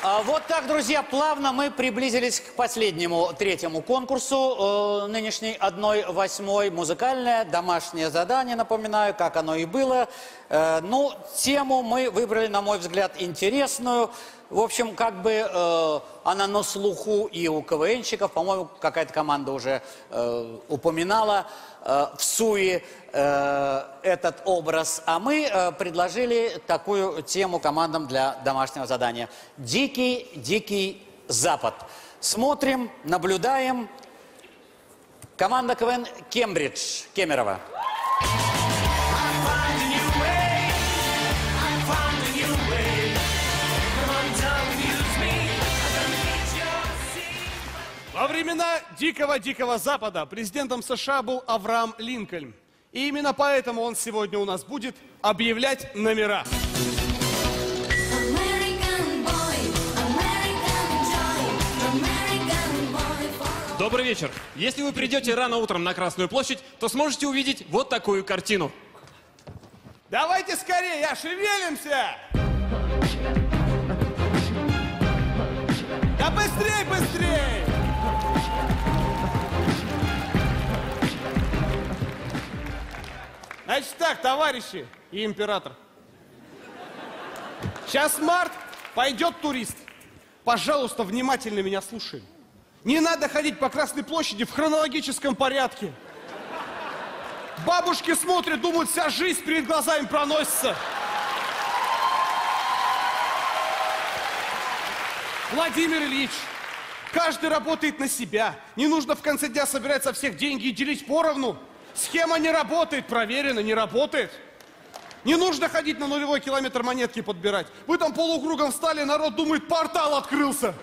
А Вот так, друзья, плавно мы приблизились к последнему, третьему конкурсу э, нынешней 1-8 музыкальное домашнее задание, напоминаю, как оно и было. Э, ну, тему мы выбрали, на мой взгляд, интересную. В общем, как бы э, она на слуху и у КВНщиков, по-моему, какая-то команда уже э, упоминала э, в СУИ э, этот образ. А мы э, предложили такую тему командам для домашнего задания. Дикий, дикий Запад. Смотрим, наблюдаем. Команда КВН Кембридж, Кемерово. Времена Дикого-Дикого Запада президентом США был Авраам Линкольн. И именно поэтому он сегодня у нас будет объявлять номера. Добрый вечер. Если вы придете рано утром на Красную площадь, то сможете увидеть вот такую картину. Давайте скорее, я шевелимся! Да быстрей, быстрей! Значит так, товарищи и император. Сейчас март, пойдет турист. Пожалуйста, внимательно меня слушай. Не надо ходить по Красной площади в хронологическом порядке. Бабушки смотрят, думают, вся жизнь перед глазами проносится. Владимир Ильич, каждый работает на себя. Не нужно в конце дня собирать со всех деньги и делить поровну. Схема не работает, проверено, не работает. Не нужно ходить на нулевой километр монетки подбирать. Вы там полукругом встали, народ думает, портал открылся.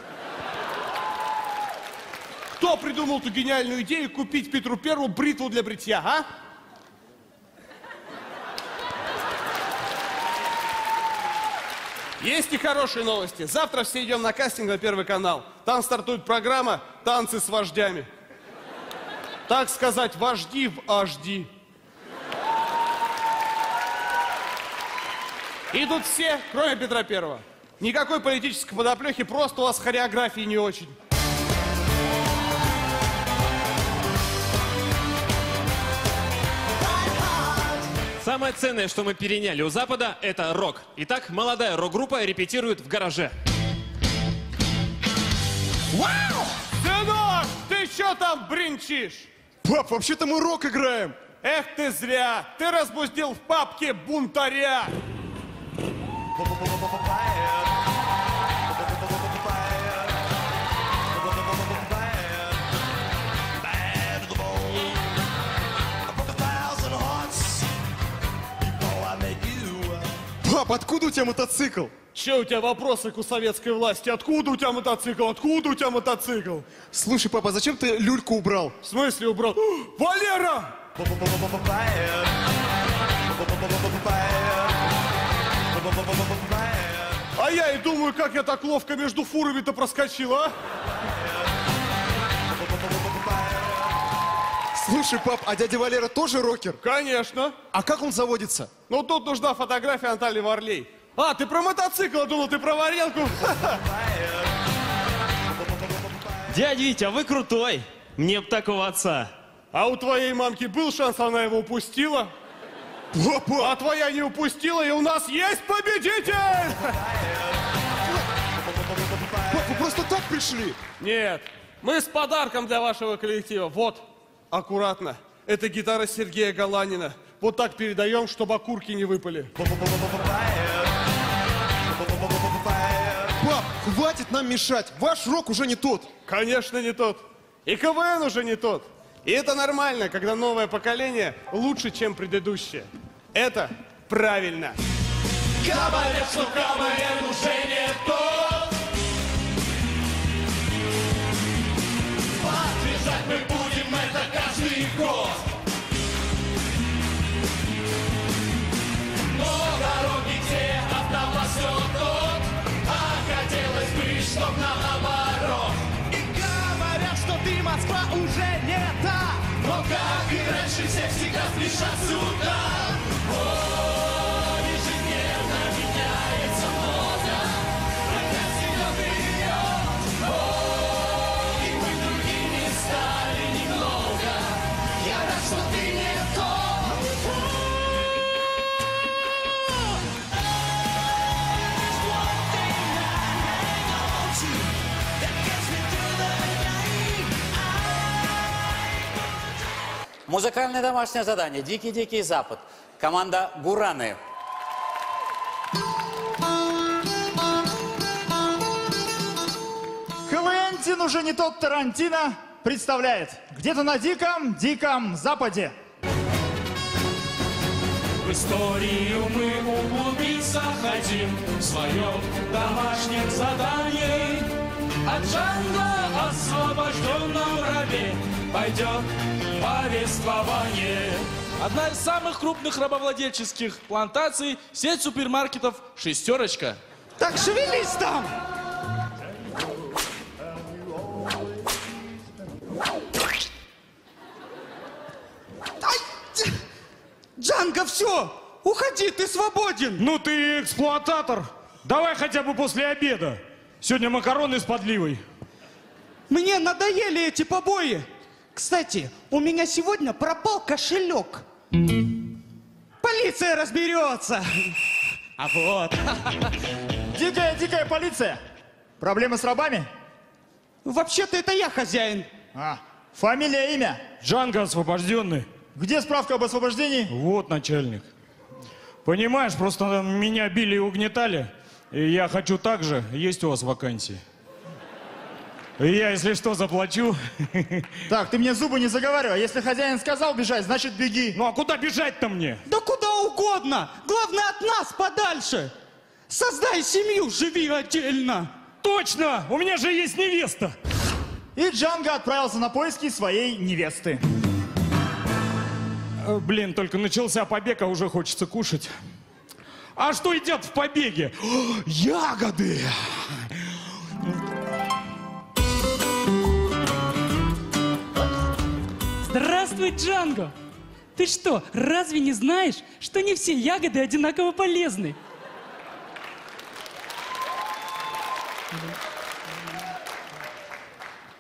Кто придумал эту гениальную идею купить Петру Перву бритву для бритья, а? Есть и хорошие новости. Завтра все идем на кастинг на Первый канал. Там стартует программа «Танцы с вождями». Так сказать, вожди в HD. Идут все, кроме Петра Первого. Никакой политической подоплехи, просто у вас хореографии не очень. Самое ценное, что мы переняли у Запада, это рок. Итак, молодая рок-группа репетирует в гараже. Вау! Сынок, ты что там бринчишь? Пап, вообще-то мы рок играем. Эх ты зря! Ты разбудил в папке бунтаря! Пап, откуда у тебя мотоцикл? Че у тебя вопросы к у советской власти? Откуда у тебя мотоцикл? Откуда у тебя мотоцикл? Слушай, папа, зачем ты люльку убрал? В смысле убрал? Валера! А я и думаю, как я так ловко между фурами-то проскочил, а? Слушай, пап, а дядя Валера тоже рокер? Конечно. А как он заводится? Ну, тут нужна фотография Натальи Варлей. А, ты про мотоцикл, думал, ты про варенку. Дядя Витя, а вы крутой. Мне б такого отца. А у твоей мамки был шанс, она его упустила? Папа! А твоя не упустила, и у нас есть победитель! Папа, просто так пришли? Нет, мы с подарком для вашего коллектива. Вот, аккуратно. Это гитара Сергея Галанина. Вот так передаем, чтобы окурки не выпали. Пап, хватит нам мешать. Ваш рок уже не тот. Конечно, не тот. И КВН уже не тот. И это нормально, когда новое поколение лучше, чем предыдущее. Это правильно. Говорят, что КВН уже не тот всегда спешат Музыкальное домашнее задание. Дикий-дикий запад. Команда Гураны. КВНтин уже не тот Тарантино представляет. Где-то на диком, диком западе. В историю мы углубиться хотим В своем домашнем задании От Джанго освобожденном рабе Пойдет повествование Одна из самых крупных рабовладельческих плантаций – сеть супермаркетов «Шестерочка». Так шевелись там! Джанго, все! Уходи, ты свободен! Ну ты эксплуататор! Давай хотя бы после обеда. Сегодня макароны с подливой. Мне надоели эти побои. Кстати, у меня сегодня пропал кошелек. Полиция разберется. А вот. Дикая, дикая полиция! Проблемы с рабами? Вообще-то это я хозяин. А, фамилия, имя? Джанго освобожденный. Где справка об освобождении? Вот начальник. Понимаешь, просто меня били и угнетали. И я хочу так же. Есть у вас вакансии? Я, если что, заплачу. Так, ты мне зубы не заговаривай. Если хозяин сказал бежать, значит беги. Ну а куда бежать-то мне? Да куда угодно. Главное от нас подальше. Создай семью, живи отдельно. Точно! У меня же есть невеста. И Джанго отправился на поиски своей невесты. Э, Блин, только начался побег, а уже хочется кушать. А что едят в побеге? О, Ягоды! Здравствуй, Джанго! Ты что, разве не знаешь, что не все ягоды одинаково полезны?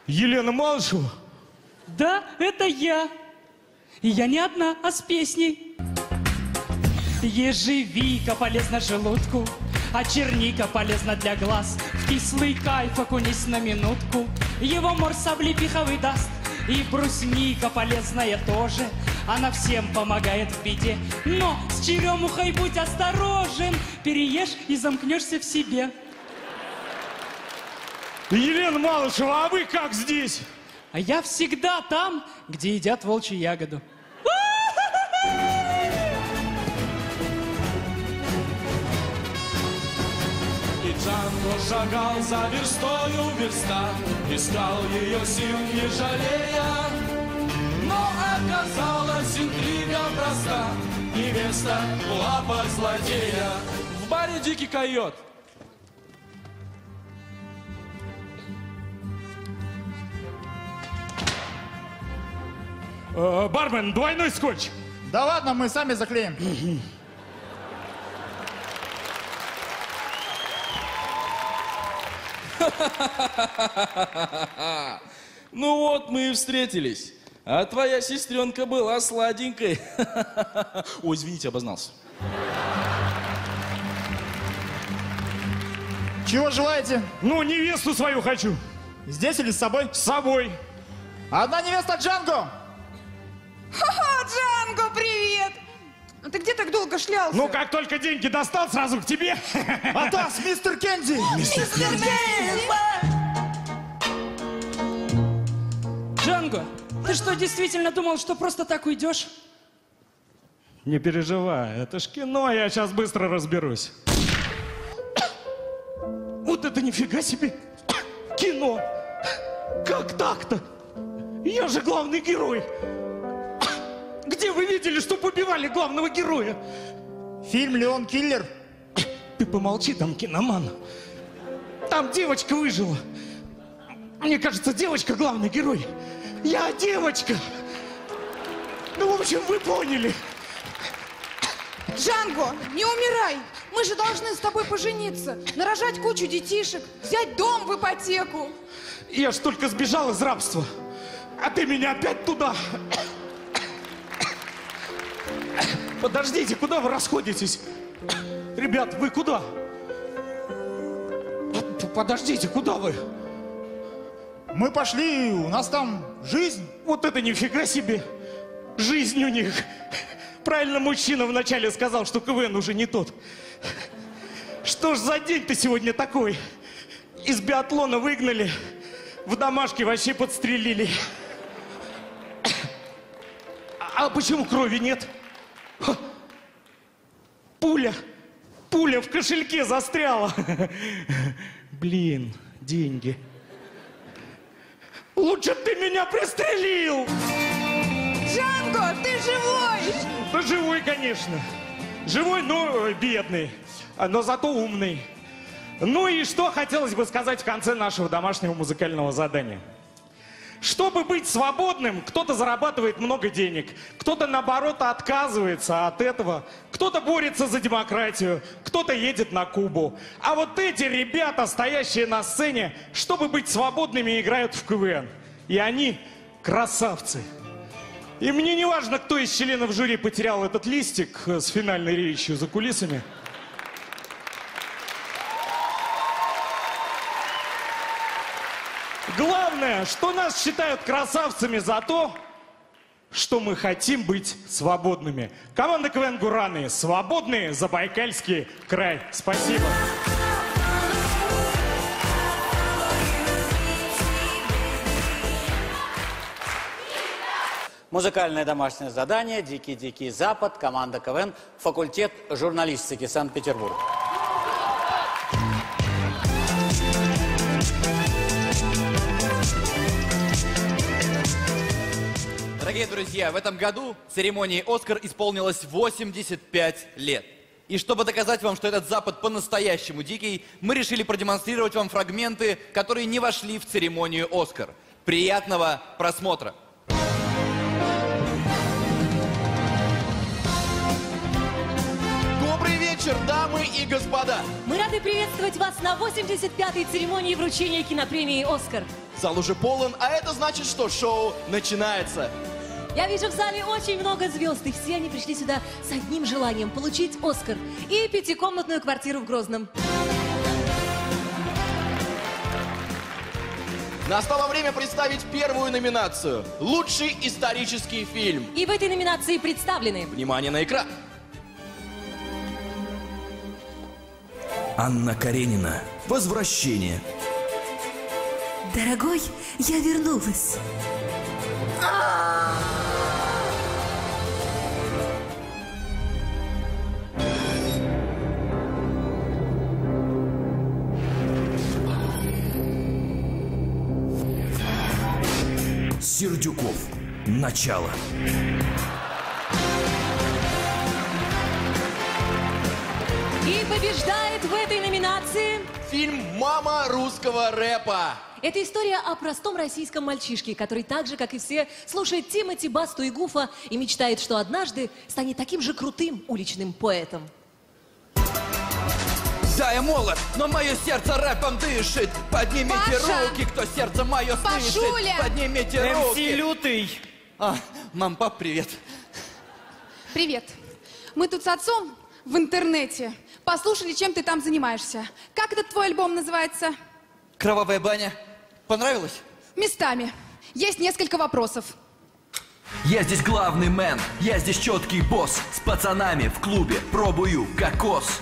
Елена Малышева? Да, это я. И я не одна, а с песней. Ежевика полезна желудку, а черника полезна для глаз. В кислый кайф окунись на минутку, его морс облепиховый даст. И брусника полезная тоже, она всем помогает в беде. Но с черемухой будь осторожен, переешь и замкнешься в себе. Елена Малышева, а вы как здесь? А я всегда там, где едят волчью ягоду. Джанго шагал за верстою верста, Искал ее сил не жалея. Но оказалась интрига проста, Невеста в лапах злодея. В баре «Дикий койот». Э, бармен, двойной скотч. Да ладно, мы сами заклеим. Ну вот мы и встретились. А твоя сестренка была сладенькой. Ой, извините, обознался. Чего желаете? Ну, невесту свою хочу. Здесь или с собой? С собой. Одна невеста Джанго! Ха-ха, Джанго, привет! А ты где так долго шлялся? Ну, как только деньги достал, сразу к тебе. Атас, мистер Кенди! Мистер Кенди! Джанго, ты что, действительно думал, что просто так уйдешь? Не переживай, это ж кино, я сейчас быстро разберусь. Вот это нифига себе! Кино! Как так-то? Я же главный герой! Где вы видели, что побивали главного героя? Фильм «Леон Киллер». Ты помолчи, там киноман. Там девочка выжила. Мне кажется, девочка главный герой. Я девочка. Ну, в общем, вы поняли. Джанго, не умирай! Мы же должны с тобой пожениться, нарожать кучу детишек, взять дом в ипотеку. Я ж только сбежал из рабства. А ты меня опять туда. Подождите, куда вы расходитесь? Ребят, вы куда? Подождите, куда вы? Мы пошли, у нас там жизнь. Вот это нифига себе. Жизнь у них. Правильно мужчина вначале сказал, что КВН уже не тот. Что ж за день ты сегодня такой? Из биатлона выгнали, в домашке вообще подстрелили. А почему крови нет? Ха! Пуля, пуля в кошельке застряла. Блин, деньги. Лучше ты меня пристрелил! Джанго, ты живой! Да живой, конечно. Живой, но э, бедный. А, Но зато умный. Ну и что хотелось бы сказать в конце нашего домашнего музыкального задания? Чтобы быть свободным, кто-то зарабатывает много денег, кто-то наоборот отказывается от этого, кто-то борется за демократию, кто-то едет на Кубу. А вот эти ребята, стоящие на сцене, чтобы быть свободными, играют в КВН. И они красавцы. И мне не важно, кто из членов жюри потерял этот листик с финальной речью за кулисами. Главное, что нас считают красавцами за то, что мы хотим быть свободными. Команда КВН «Гураны» свободные Забайкальский край. Спасибо. Музыкальное домашнее задание «Дикий-дикий Запад», команда КВН, факультет журналистики Санкт-Петербург. Дорогие друзья, в этом году церемонии «Оскар» исполнилось 85 лет. И чтобы доказать вам, что этот Запад по-настоящему дикий, мы решили продемонстрировать вам фрагменты, которые не вошли в церемонию «Оскар». Приятного просмотра! Добрый вечер, дамы и господа! Мы рады приветствовать вас на 85-й церемонии вручения кинопремии «Оскар». Зал уже полон, а это значит, что шоу начинается. Я вижу в зале очень много звезд, и все они пришли сюда с одним желанием – получить «Оскар» и пятикомнатную квартиру в Грозном. Настало время представить первую номинацию – «Лучший исторический фильм». И в этой номинации представлены Внимание на экран! Анна Каренина. Возвращение. Дорогой, я вернулась. Сердюков. Начало. И побеждает в этой номинации... Фильм «Мама русского рэпа». Это история о простом российском мальчишке, который так же, как и все, слушает Тимати, Басту и Гуфа и мечтает, что однажды станет таким же крутым уличным поэтом. Я молод, но мое сердце рэпом дышит. Поднимите Паша! руки, кто сердце мое слышит. Пашуля! Поднимите МС руки. Лютый, А, мам, пап, привет. Привет. Мы тут с отцом в интернете послушали, чем ты там занимаешься. Как этот твой альбом называется? Кровавая баня. Понравилось? Местами. Есть несколько вопросов. Я здесь главный мэн, я здесь четкий босс С пацанами в клубе пробую кокос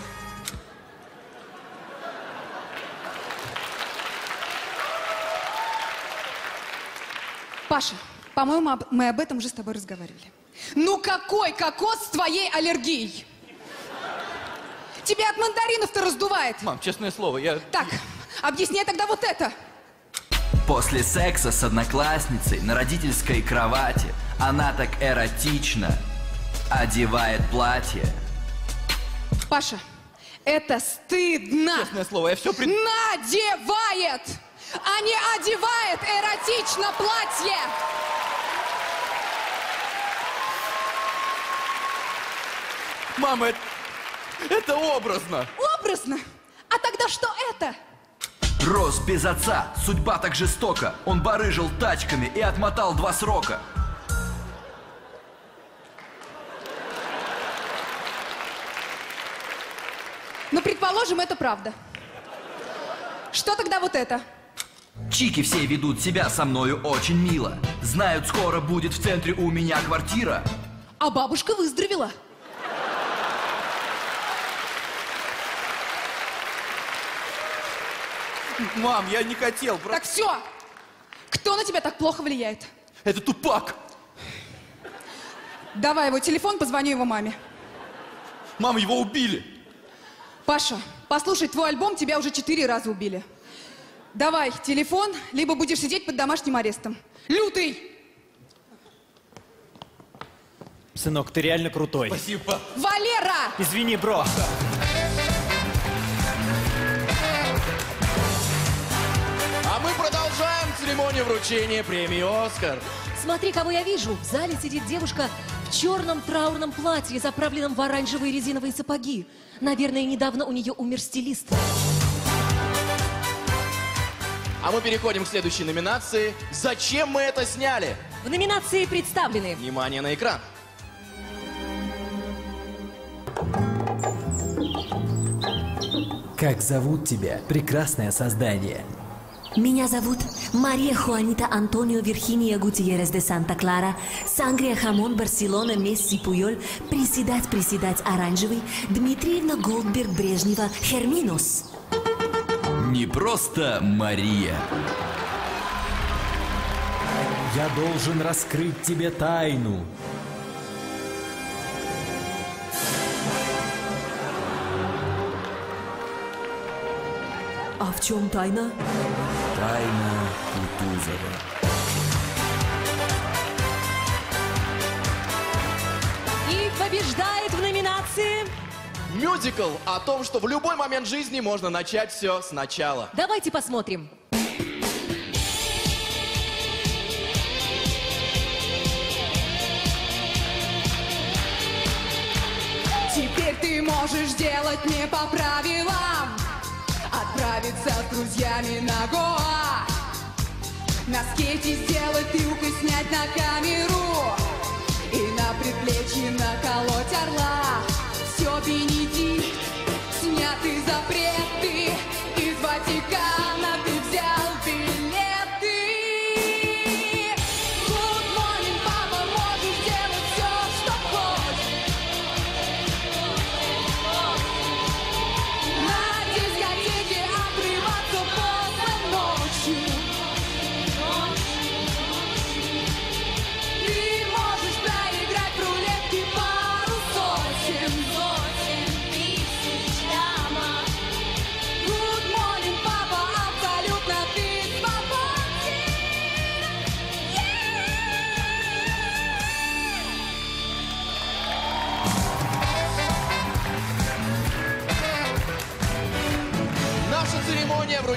Паша, по-моему, мы об этом уже с тобой разговаривали. Ну какой кокос с твоей аллергией? Тебя от мандаринов-то раздувает. Мам, честное слово, я... Так, объясняй тогда вот это. После секса с одноклассницей на родительской кровати Она так эротично одевает платье Паша, это стыдно. Честное слово, я все пред... Надевает, а не одевает эротично платье. Мама, это... это образно. Образно. А тогда что это? Рос без отца, судьба так жестока Он барыжил тачками и отмотал два срока Ну, предположим, это правда. Что тогда вот это? Чики все ведут себя со мною очень мило Знают, скоро будет в центре у меня квартира А бабушка выздоровела. Мам, я не хотел, просто... Так все. Кто на тебя так плохо влияет? Это тупак. Давай его телефон, позвоню его маме. Мам, его убили. Паша, послушай, твой альбом тебя уже четыре раза убили. Давай телефон, либо будешь сидеть под домашним арестом. Лютый! Сынок, ты реально крутой. Спасибо. Валера! Извини, бро. А мы продолжаем церемонию вручения премии «Оскар». Смотри, кого я вижу. В зале сидит девушка в черном траурном платье, заправленном в оранжевые резиновые сапоги. Наверное, недавно у нее умер стилист. А мы переходим к следующей номинации. Зачем мы это сняли? В номинации представлены Внимание на экран. Как зовут тебя, прекрасное создание? Меня зовут Мария Хуанита Антонио Вирхиния Гутиерес де Санта Клара, Сангрия Хамон Барселона Месси Пуйоль, Приседать, приседать Оранжевый, Дмитриевна Голдберг Брежнева, Херминус. Не просто Мария Я должен раскрыть тебе тайну. А в чем тайна? Тайна Кутузова И побеждает в номинации... Мюзикл о том, что в любой момент жизни можно начать все сначала. Давайте посмотрим. Теперь ты можешь делать не по правилам Отправиться с друзьями на Гоа На скейте сделать трюк и снять на камеру И на предплечье наколоть орла Все, Бенедикт, сняты запреты Из Ватикана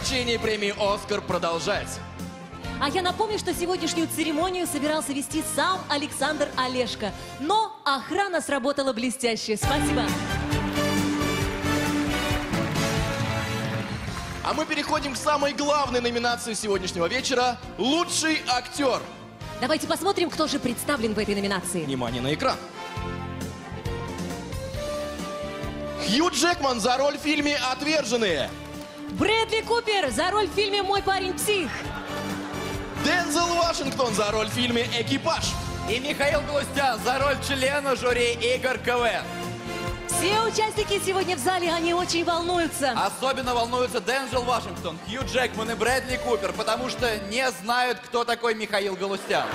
вручения премии «Оскар» продолжается. А я напомню, что сегодняшнюю церемонию собирался вести сам Александр Олешко. Но охрана сработала блестяще. Спасибо. А мы переходим к самой главной номинации сегодняшнего вечера – «Лучший актер». Давайте посмотрим, кто же представлен в этой номинации. Внимание на экран. Хью Джекман за роль в фильме «Отверженные». Брэдли Купер за роль в фильме «Мой парень псих». Дензел Вашингтон за роль в фильме «Экипаж». И Михаил Галустян за роль члена жюри игр КВН. Все участники сегодня в зале, они очень волнуются. Особенно волнуются Денджел Вашингтон, Хью Джекман и Брэдли Купер, потому что не знают, кто такой Михаил Галустян.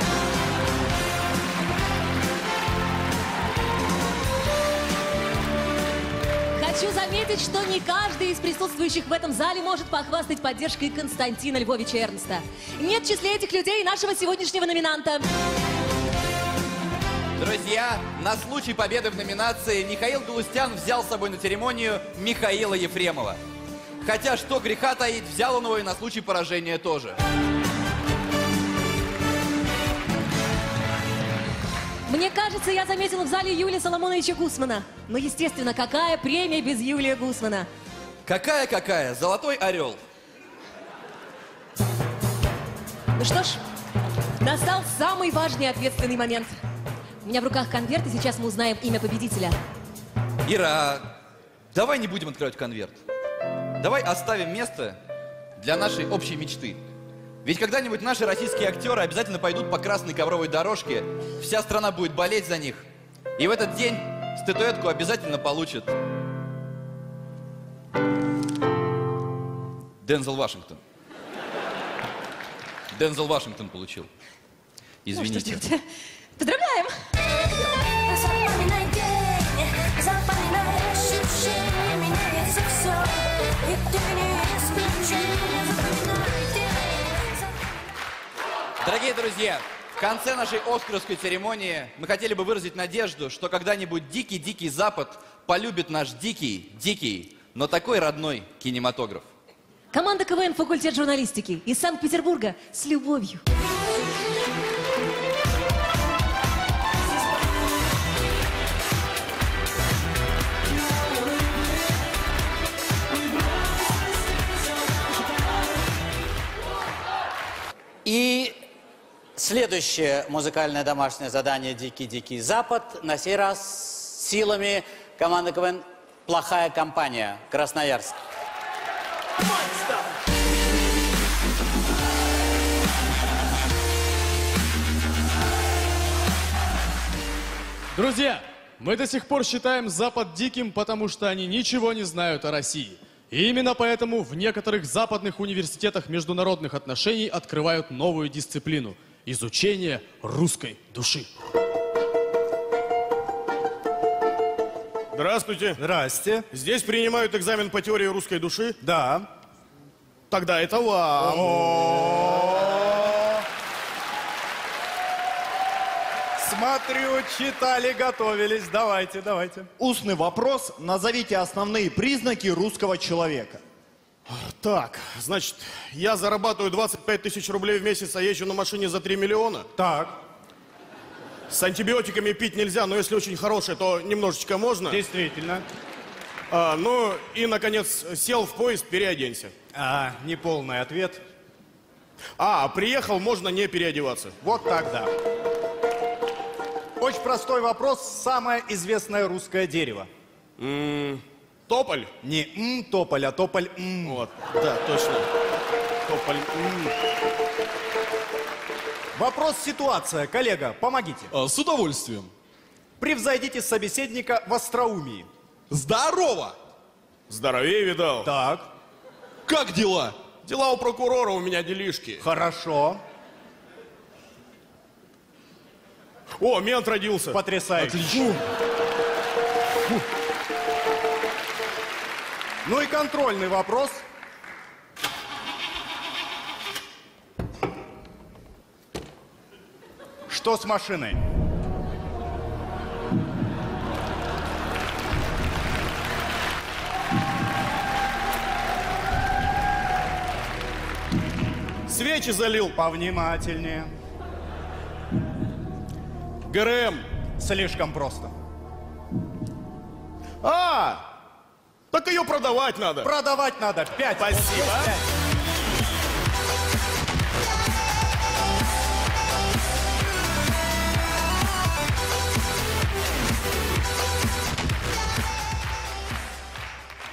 Хочу заметить, что не каждый из присутствующих в этом зале может похвастать поддержкой Константина Львовича Эрнста. Нет в числе этих людей нашего сегодняшнего номинанта. Друзья, на случай победы в номинации Михаил Галустян взял с собой на церемонию Михаила Ефремова. Хотя, что греха таить, взял он его и на случай поражения тоже. Мне кажется, я заметила в зале Юлия Соломоновича Гусмана. Но, естественно, какая премия без Юлия Гусмана? Какая-какая? Золотой орел. Ну что ж, настал самый важный и ответственный момент. У меня в руках конверт, и сейчас мы узнаем имя победителя. Ира, давай не будем открывать конверт. Давай оставим место для нашей общей мечты. Ведь когда-нибудь наши российские актеры обязательно пойдут по красной ковровой дорожке, вся страна будет болеть за них. И в этот день статуэтку обязательно получит Дензел Вашингтон. Дензел Вашингтон получил. Ну, Извините. делать? Поздравляем! Запоминай день, запоминай ощущение, меняется все, и ты не Дорогие друзья, в конце нашей Оскаровской церемонии мы хотели бы выразить надежду, что когда-нибудь дикий-дикий Запад полюбит наш дикий, дикий, но такой родной кинематограф. Команда КВН «Факультет журналистики» из Санкт-Петербурга с любовью. И следующее музыкальное домашнее задание «Дикий-дикий Запад» на сей раз силами команды КВН «Плохая компания» Красноярск. Друзья, мы до сих пор считаем Запад диким, потому что они ничего не знают о России. И именно поэтому в некоторых западных университетах международных отношений открывают новую дисциплину – изучение русской души. Здравствуйте. Здрасте. Здесь принимают экзамен по теории русской души? Да. Тогда это вам. Смотрю, читали, готовились. Давайте, давайте. Устный вопрос. Назовите основные признаки русского человека. Так, значит, я зарабатываю 25 тысяч рублей в месяц, а езжу на машине за 3 миллиона. Так. С антибиотиками пить нельзя, но если очень хорошее, то немножечко можно. Действительно. А, ну и, наконец, сел в поезд, переоденься. А, неполный ответ. А, приехал, можно не переодеваться. Вот тогда. Очень простой вопрос. Самое известное русское дерево. Тополь? Не м, тополь, а тополь м. Вот, да, точно. Тополь м. Вопрос ситуация. Коллега, помогите. с удовольствием. Превзойдите собеседника в остроумии. Здорово! Здоровее видал. Так. Как дела? Дела у прокурора, у меня делишки. Хорошо. О, мент родился. Потрясающе. Отлично. Ну и контрольный вопрос. Что с машиной? Свечи залил. Повнимательнее. ГРМ. Слишком просто. А, так ее продавать надо. Продавать надо. Пять. Спасибо.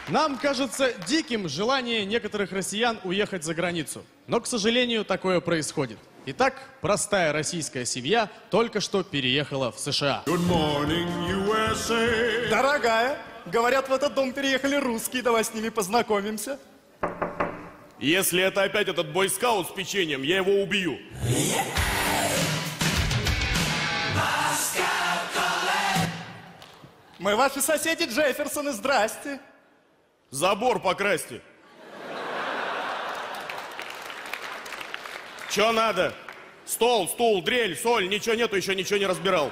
Нам кажется диким желание некоторых россиян уехать за границу. Но, к сожалению, такое происходит. Итак, простая российская семья только что переехала в США. Дорогая, говорят, в этот дом переехали русские, давай с ними познакомимся. Если это опять этот бойскаут с печеньем, я его убью. Мы ваши соседи Джефферсоны, здрасте. Забор покрасьте. Че надо? Стол, стул, дрель, соль, ничего нету, еще ничего не разбирал.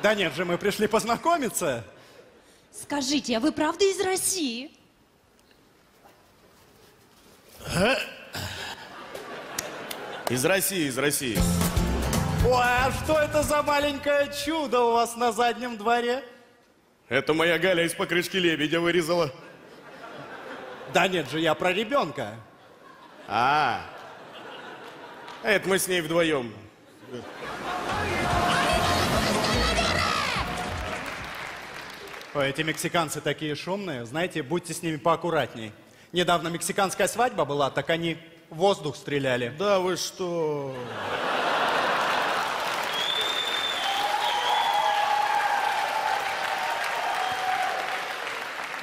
Да нет же, мы пришли познакомиться. Скажите, а вы правда из России? Из России, из России. Ой, а что это за маленькое чудо у вас на заднем дворе? Это моя Галя из покрышки лебедя вырезала. Да нет же, я про ребенка. А, это мы с ней вдвоем. Ой, эти мексиканцы такие шумные. Знаете, будьте с ними поаккуратней. Недавно мексиканская свадьба была, так они в воздух стреляли. Да вы что?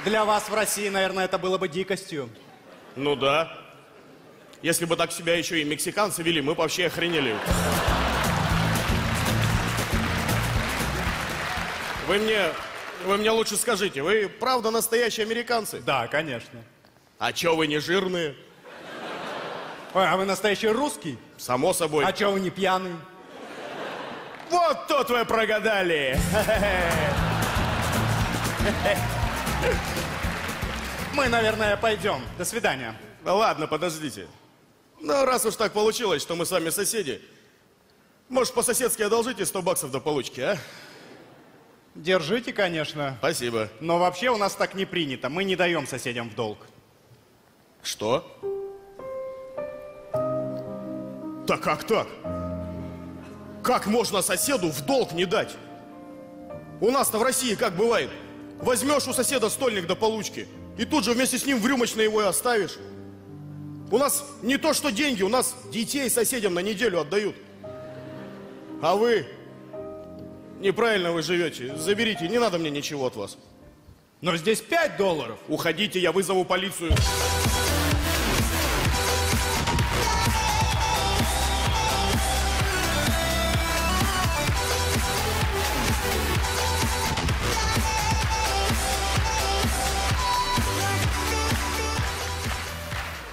Для вас в России, наверное, это было бы дикостью. Ну да. Если бы так себя еще и мексиканцы вели, мы бы вообще охренели. Вы мне, вы мне лучше скажите, вы правда настоящие американцы? Да, конечно. А чё вы не жирные? Ой, а вы настоящий русский? Само собой. А чё вы не пьяный? Вот тут вы прогадали. Мы, наверное, пойдем. До свидания. Да ладно, подождите. Ну, раз уж так получилось, что мы с вами соседи, может, по-соседски одолжите 100 баксов до получки, а? Держите, конечно. Спасибо. Но вообще у нас так не принято. Мы не даем соседям в долг. Что? Да как так? Как можно соседу в долг не дать? У нас-то в России как бывает? Возьмешь у соседа стольник до получки, и тут же вместе с ним в рюмочной его и оставишь. У нас не то что деньги, у нас детей соседям на неделю отдают. А вы неправильно вы живете. Заберите, не надо мне ничего от вас. Но здесь 5 долларов. Уходите, я вызову полицию.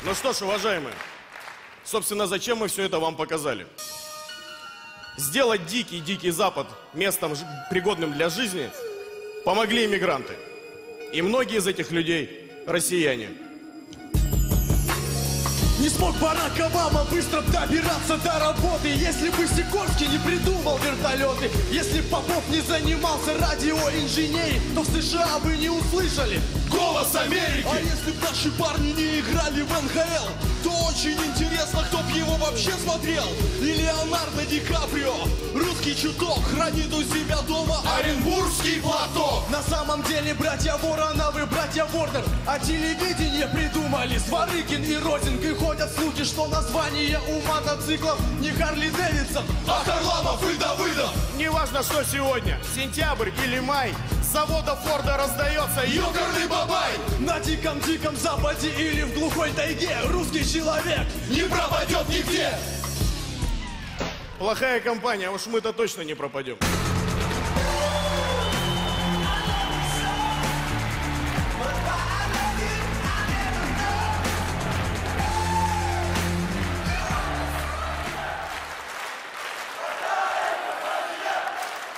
Ну что ж, уважаемые, собственно, зачем мы все это вам показали? Сделать дикий-дикий Запад местом, пригодным для жизни, помогли иммигранты. И многие из этих людей – россияне. Не смог Барак Обама быстро добираться до работы Если бы Сикорский не придумал вертолеты Если Попов не занимался радиоинженерией То в США бы не услышали Голос Америки! А если б наши парни не играли в НХЛ То очень интересно, кто б его вообще смотрел. И Леонардо Ди Каприо Русский чуток хранит у себя дома Оренбургский платок. На самом деле братья Вороновы, братья Ворнер А телевидение придумали. Сварыгин и Розинг И ходят слухи, что название у мотоциклов Не Харли Дэвидсон, а Харламов и Давыдов. Неважно, что сегодня, сентябрь или май, с завода Форда раздается Ёкарный бабай! На диком-диком западе или в глухой тайге Русский человек не пропадет нигде Плохая компания, уж мы-то точно не пропадем.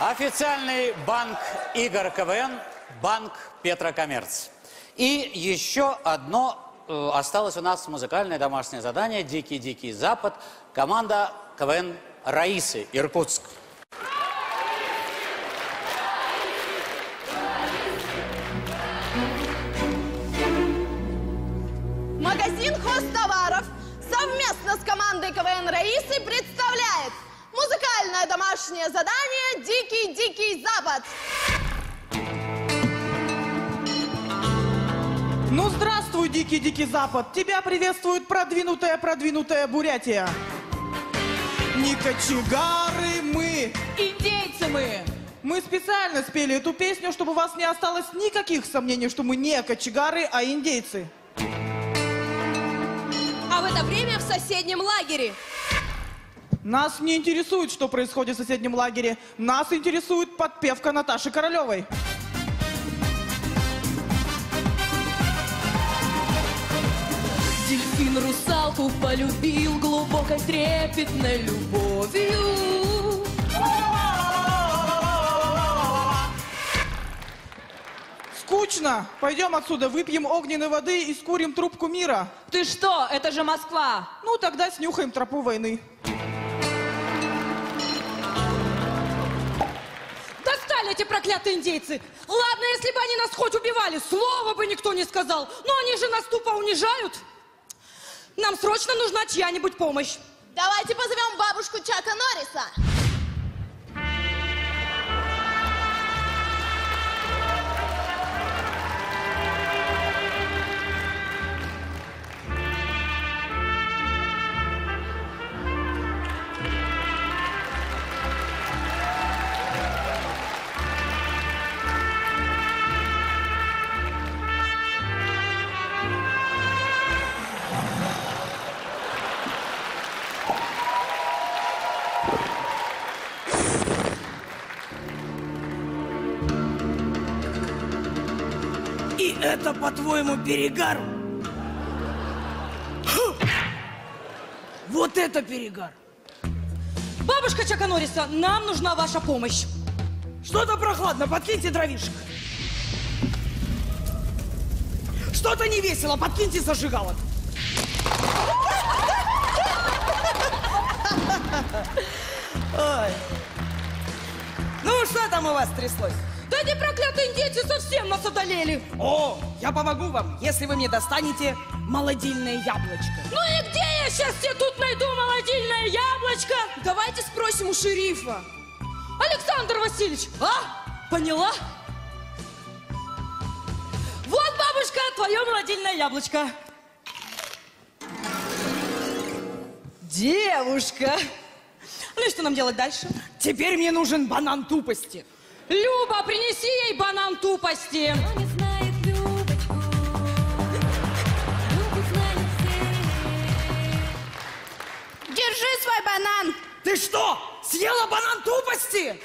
Официальный банк игр КВН – банк Петрокоммерц. И еще одно э, осталось у нас музыкальное домашнее задание «Дикий-дикий Запад». Команда КВН Раисы, Иркутск. Магазин хозтоваров совместно с командой КВН Раисы представляет музыкальное домашнее задание «Дикий-дикий Запад». Ну, здравствуй, дикий-дикий Запад. Тебя приветствует продвинутая-продвинутая Бурятия. Не кочегары мы. Индейцы мы. Мы специально спели эту песню, чтобы у вас не осталось никаких сомнений, что мы не кочегары, а индейцы. А в это время в соседнем лагере. Нас не интересует, что происходит в соседнем лагере. Нас интересует подпевка Наташи Королевой. Дельфин русалку полюбил глубокой трепетной любовью. Скучно. Пойдем отсюда, выпьем огненной воды и скурим трубку мира. Ты что? Это же Москва. Ну, тогда снюхаем тропу войны. Эти проклятые индейцы. Ладно, если бы они нас хоть убивали, слова бы никто не сказал. Но они же нас тупо унижают. Нам срочно нужна чья-нибудь помощь. Давайте позовем бабушку Чака Норриса. Это, по-твоему, перегар? Хм. Вот это перегар. Бабушка Чака Норриса, нам нужна ваша помощь. Что-то прохладно, подкиньте дровишек. Что-то не весело, подкиньте зажигалок. Ой. Ну, что там у вас тряслось? Да эти проклятые индейцы совсем нас одолели. О, я помогу вам, если вы мне достанете молодильное яблочко. Ну и где я сейчас тебе тут найду молодильное яблочко? Давайте спросим у шерифа. Александр Васильевич, а? Поняла? Вот, бабушка, твое молодильное яблочко. Девушка. Ну и что нам делать дальше? Теперь мне нужен банан тупости. Люба, принеси ей банан тупости. Держи свой банан. Ты что, съела банан тупости?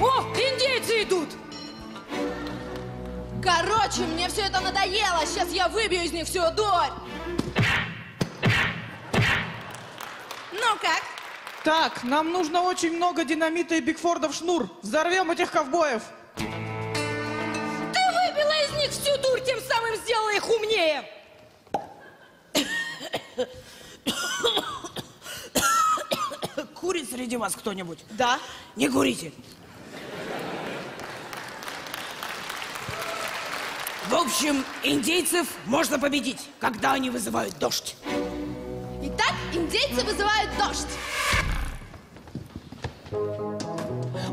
О, индейцы идут. Короче, мне все это надоело. Сейчас я выбью из них всю дурь. Ну как? Так, нам нужно очень много динамита и Бигфордов шнур. Взорвем этих ковбоев. Ты выбила из них всю дурь, тем самым сделала их умнее. Среди вас кто-нибудь? Да. Не курите. В общем, индейцев можно победить, когда они вызывают дождь. Итак, индейцы вызывают дождь.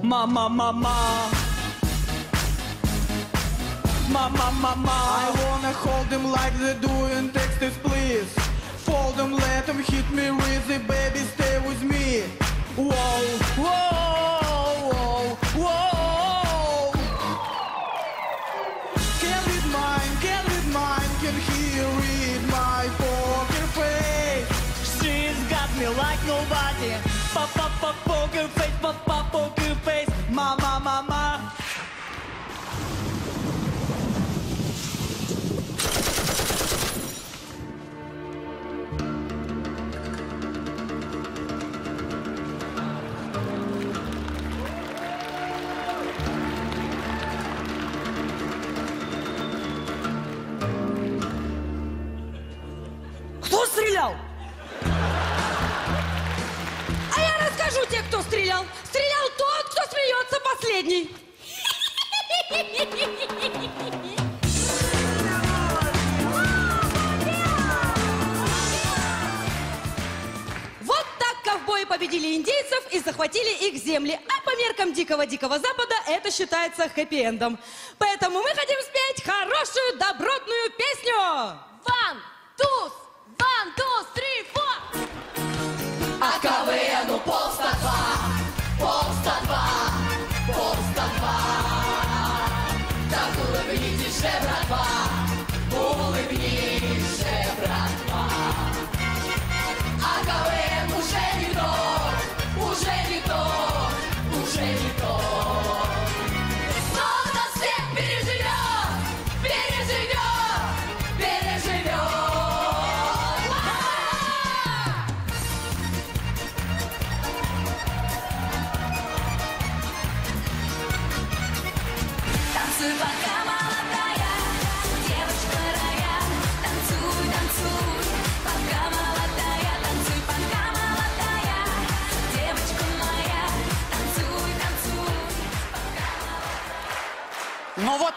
Мама, мама. Mama, mama. I wanna hold them like they do in Texas, please. Fold them, let them hit me with it, baby, stay with me. Whoa, whoa, whoa, whoa. Can't read mine, can't read mine, can he read my poker face? She's got me like nobody. Pop, pop, pop, poker face, pop, pop, poker последний. Вот так ковбои победили индейцев и захватили их земли. А по меркам дикого-дикого запада это считается хэппи-эндом. Поэтому мы хотим спеть хорошую, добротную песню. One, two, Yeah.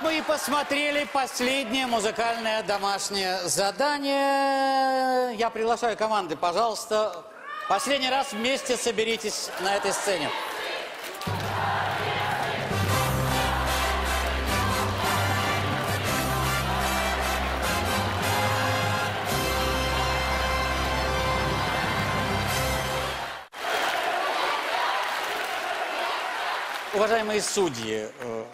Вот мы и посмотрели последнее музыкальное домашнее задание. Я приглашаю команды, пожалуйста, последний раз вместе соберитесь на этой сцене. Уважаемые судьи, э,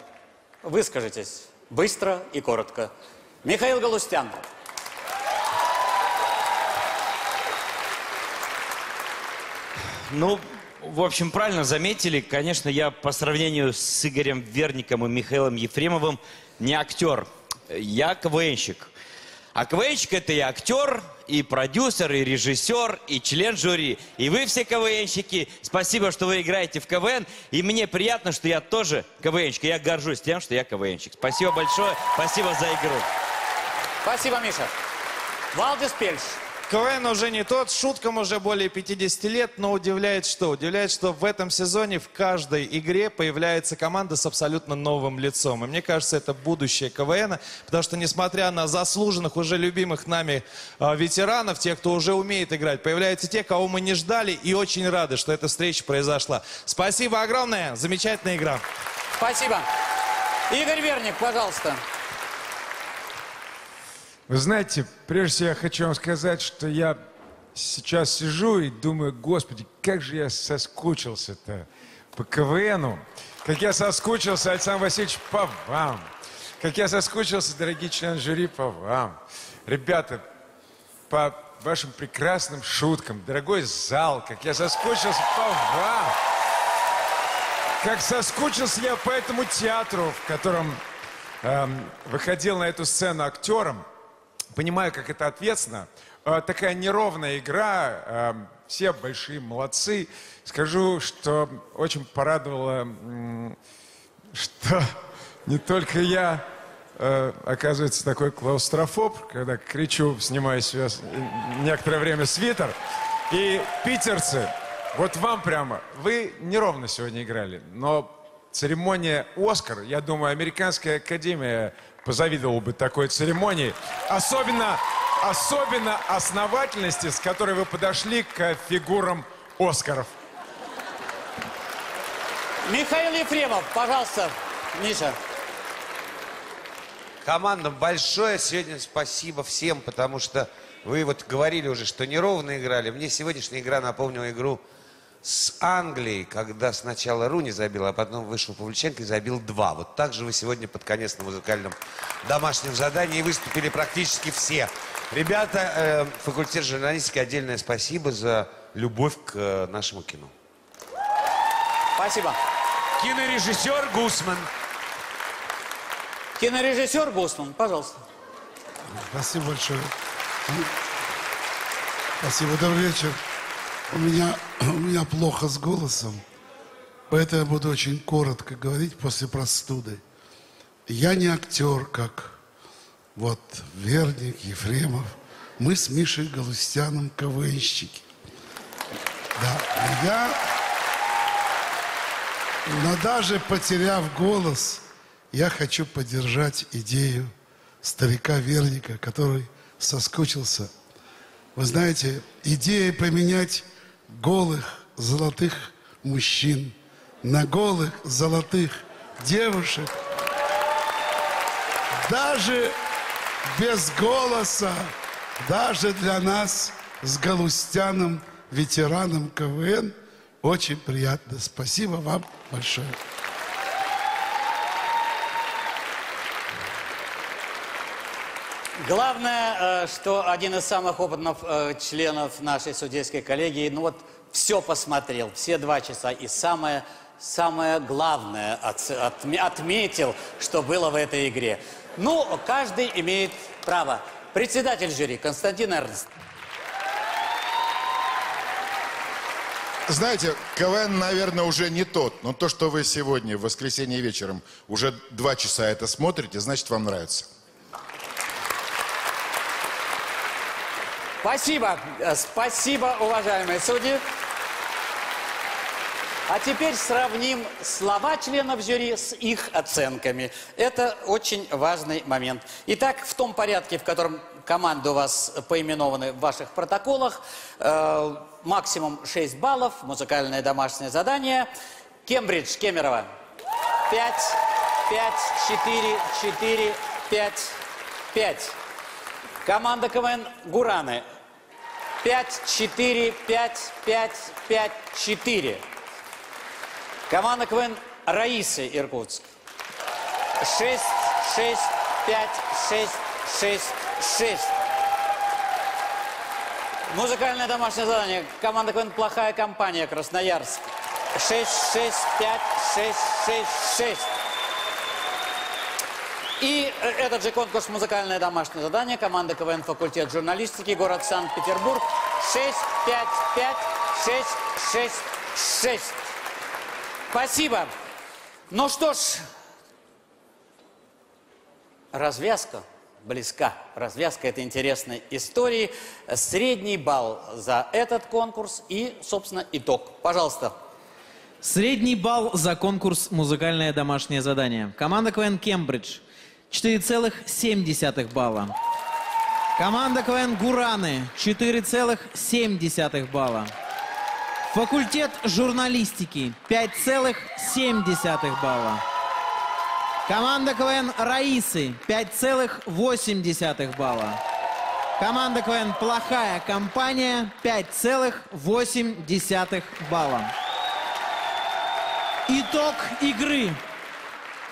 выскажитесь быстро и коротко. Михаил Галустян. Ну, в общем, правильно заметили. Конечно, я по сравнению с Игорем Верником и Михаилом Ефремовым не актер. Я КВНщик. А КВНщик это и актер, и продюсер, и режиссер, и член жюри. И вы все КВНщики. Спасибо, что вы играете в КВН. И мне приятно, что я тоже КВНщик. Я горжусь тем, что я КВНщик. Спасибо большое. Спасибо за игру. Спасибо, Миша. Валдис Пельш. КВН уже не тот, шуткам уже более 50 лет, но удивляет что? Удивляет, что в этом сезоне в каждой игре появляется команда с абсолютно новым лицом. И мне кажется, это будущее КВН, потому что несмотря на заслуженных, уже любимых нами э, ветеранов, тех, кто уже умеет играть, появляются те, кого мы не ждали и очень рады, что эта встреча произошла. Спасибо огромное, замечательная игра. Спасибо. Игорь Верник, пожалуйста. Вы знаете, прежде всего я хочу вам сказать, что я сейчас сижу и думаю, господи, как же я соскучился-то по КВНу. Как я соскучился, Александр Васильевич, по вам. Как я соскучился, дорогие члены жюри, по вам. Ребята, по вашим прекрасным шуткам, дорогой зал, как я соскучился по вам. Как соскучился я по этому театру, в котором эм, выходил на эту сцену актером. Понимаю, как это ответственно. Э, такая неровная игра, э, все большие молодцы. Скажу, что очень порадовало, что не только я, э, оказывается, такой клаустрофоб, когда кричу, снимаю себя некоторое время свитер. И питерцы, вот вам прямо, вы неровно сегодня играли, но церемония «Оскар», я думаю, Американская Академия позавидовала бы такой церемонии. Особенно, особенно основательности, с которой вы подошли к фигурам «Оскаров». Михаил Ефремов, пожалуйста. Миша. Команда, большое сегодня спасибо всем, потому что вы вот говорили уже, что неровно играли. Мне сегодняшняя игра напомнила игру с Англией, когда сначала Руни забил, а потом вышел Павлюченко и забил два. Вот так же вы сегодня под конец на музыкальном домашнем задании выступили практически все. Ребята, э, факультет журналистики, отдельное спасибо за любовь к э, нашему кино. Спасибо. Кинорежиссер Гусман. Кинорежиссер Гусман, пожалуйста. Спасибо большое. Спасибо, добрый вечер. У меня, у меня плохо с голосом, поэтому я буду очень коротко говорить после простуды. Я не актер, как вот Верник, Ефремов. Мы с Мишей Галустяном КВНщики. Да, я, но даже потеряв голос, я хочу поддержать идею старика Верника, который соскучился. Вы знаете, идея поменять голых золотых мужчин на голых золотых девушек даже без голоса, даже для нас с Галустяном, ветераном КВН, очень приятно. Спасибо вам большое. Главное, э, что один из самых опытных э, членов нашей судейской коллегии, ну вот, все посмотрел, все два часа, и самое, самое главное отс- отме- отметил, что было в этой игре. Ну, каждый имеет право. Председатель жюри Константин Эрнст. Знаете, КВН, наверное, уже не тот, но то, что вы сегодня, в воскресенье вечером, уже два часа это смотрите, значит, вам нравится. Спасибо, э, спасибо, уважаемые судьи. А теперь сравним слова членов жюри с их оценками. Это очень важный момент. Итак, в том порядке, в котором команды у вас поименованы в ваших протоколах, э, максимум 6 баллов, музыкальное домашнее задание. Кембридж, Кемерово. 5, 5, 4, 4, 5, 5. Команда КВН Гураны. 5, 4, 5, 5, 5, 4. Команда КВН Раисы Иркутск. 6, 6, 5, 6, 6, 6. Музыкальное домашнее задание. Команда КВН Плохая компания Красноярск. 6, 6, 5, 6, 6, 6. Этот же конкурс «Музыкальное домашнее задание» команда КВН «Факультет журналистики», город Санкт-Петербург. 6, 5, 5, 6, 6, 6. Спасибо. Ну что ж, развязка близка. Развязка этой интересной истории. Средний балл за этот конкурс и, собственно, итог. Пожалуйста. Средний балл за конкурс «Музыкальное домашнее задание». Команда КВН «Кембридж» 4,7 балла. Команда КВН «Гураны» 4,7 балла. Факультет журналистики 5,7 балла. Команда КВН «Раисы» 5,8 балла. Команда КВН «Плохая компания» 5,8 балла. Итог игры.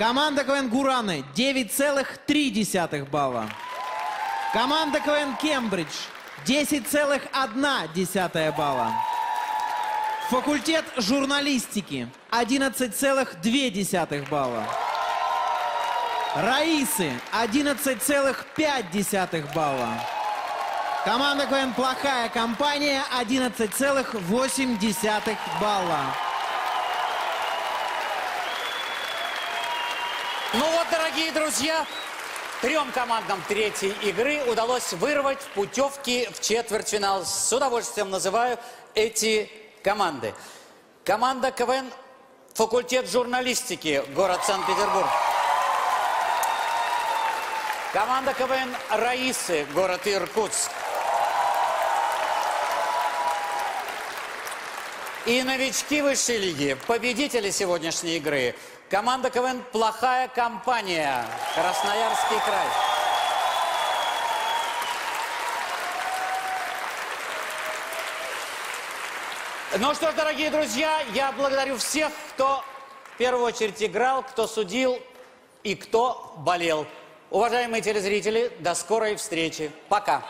Команда КВН «Гураны» 9,3 балла. Команда КВН «Кембридж» 10,1 балла. Факультет журналистики 11,2 балла. Раисы 11,5 балла. Команда КВН «Плохая компания» 11,8 балла. Ну вот, дорогие друзья, трем командам третьей игры удалось вырвать путевки в четвертьфинал. С удовольствием называю эти команды. Команда КВН факультет журналистики, город Санкт-Петербург. Команда КВН Раисы, город Иркутск. И новички высшей лиги, победители сегодняшней игры. Команда КВН «Плохая компания», Красноярский край. Ну что ж, дорогие друзья, я благодарю всех, кто в первую очередь играл, кто судил и кто болел. Уважаемые телезрители, до скорой встречи. Пока.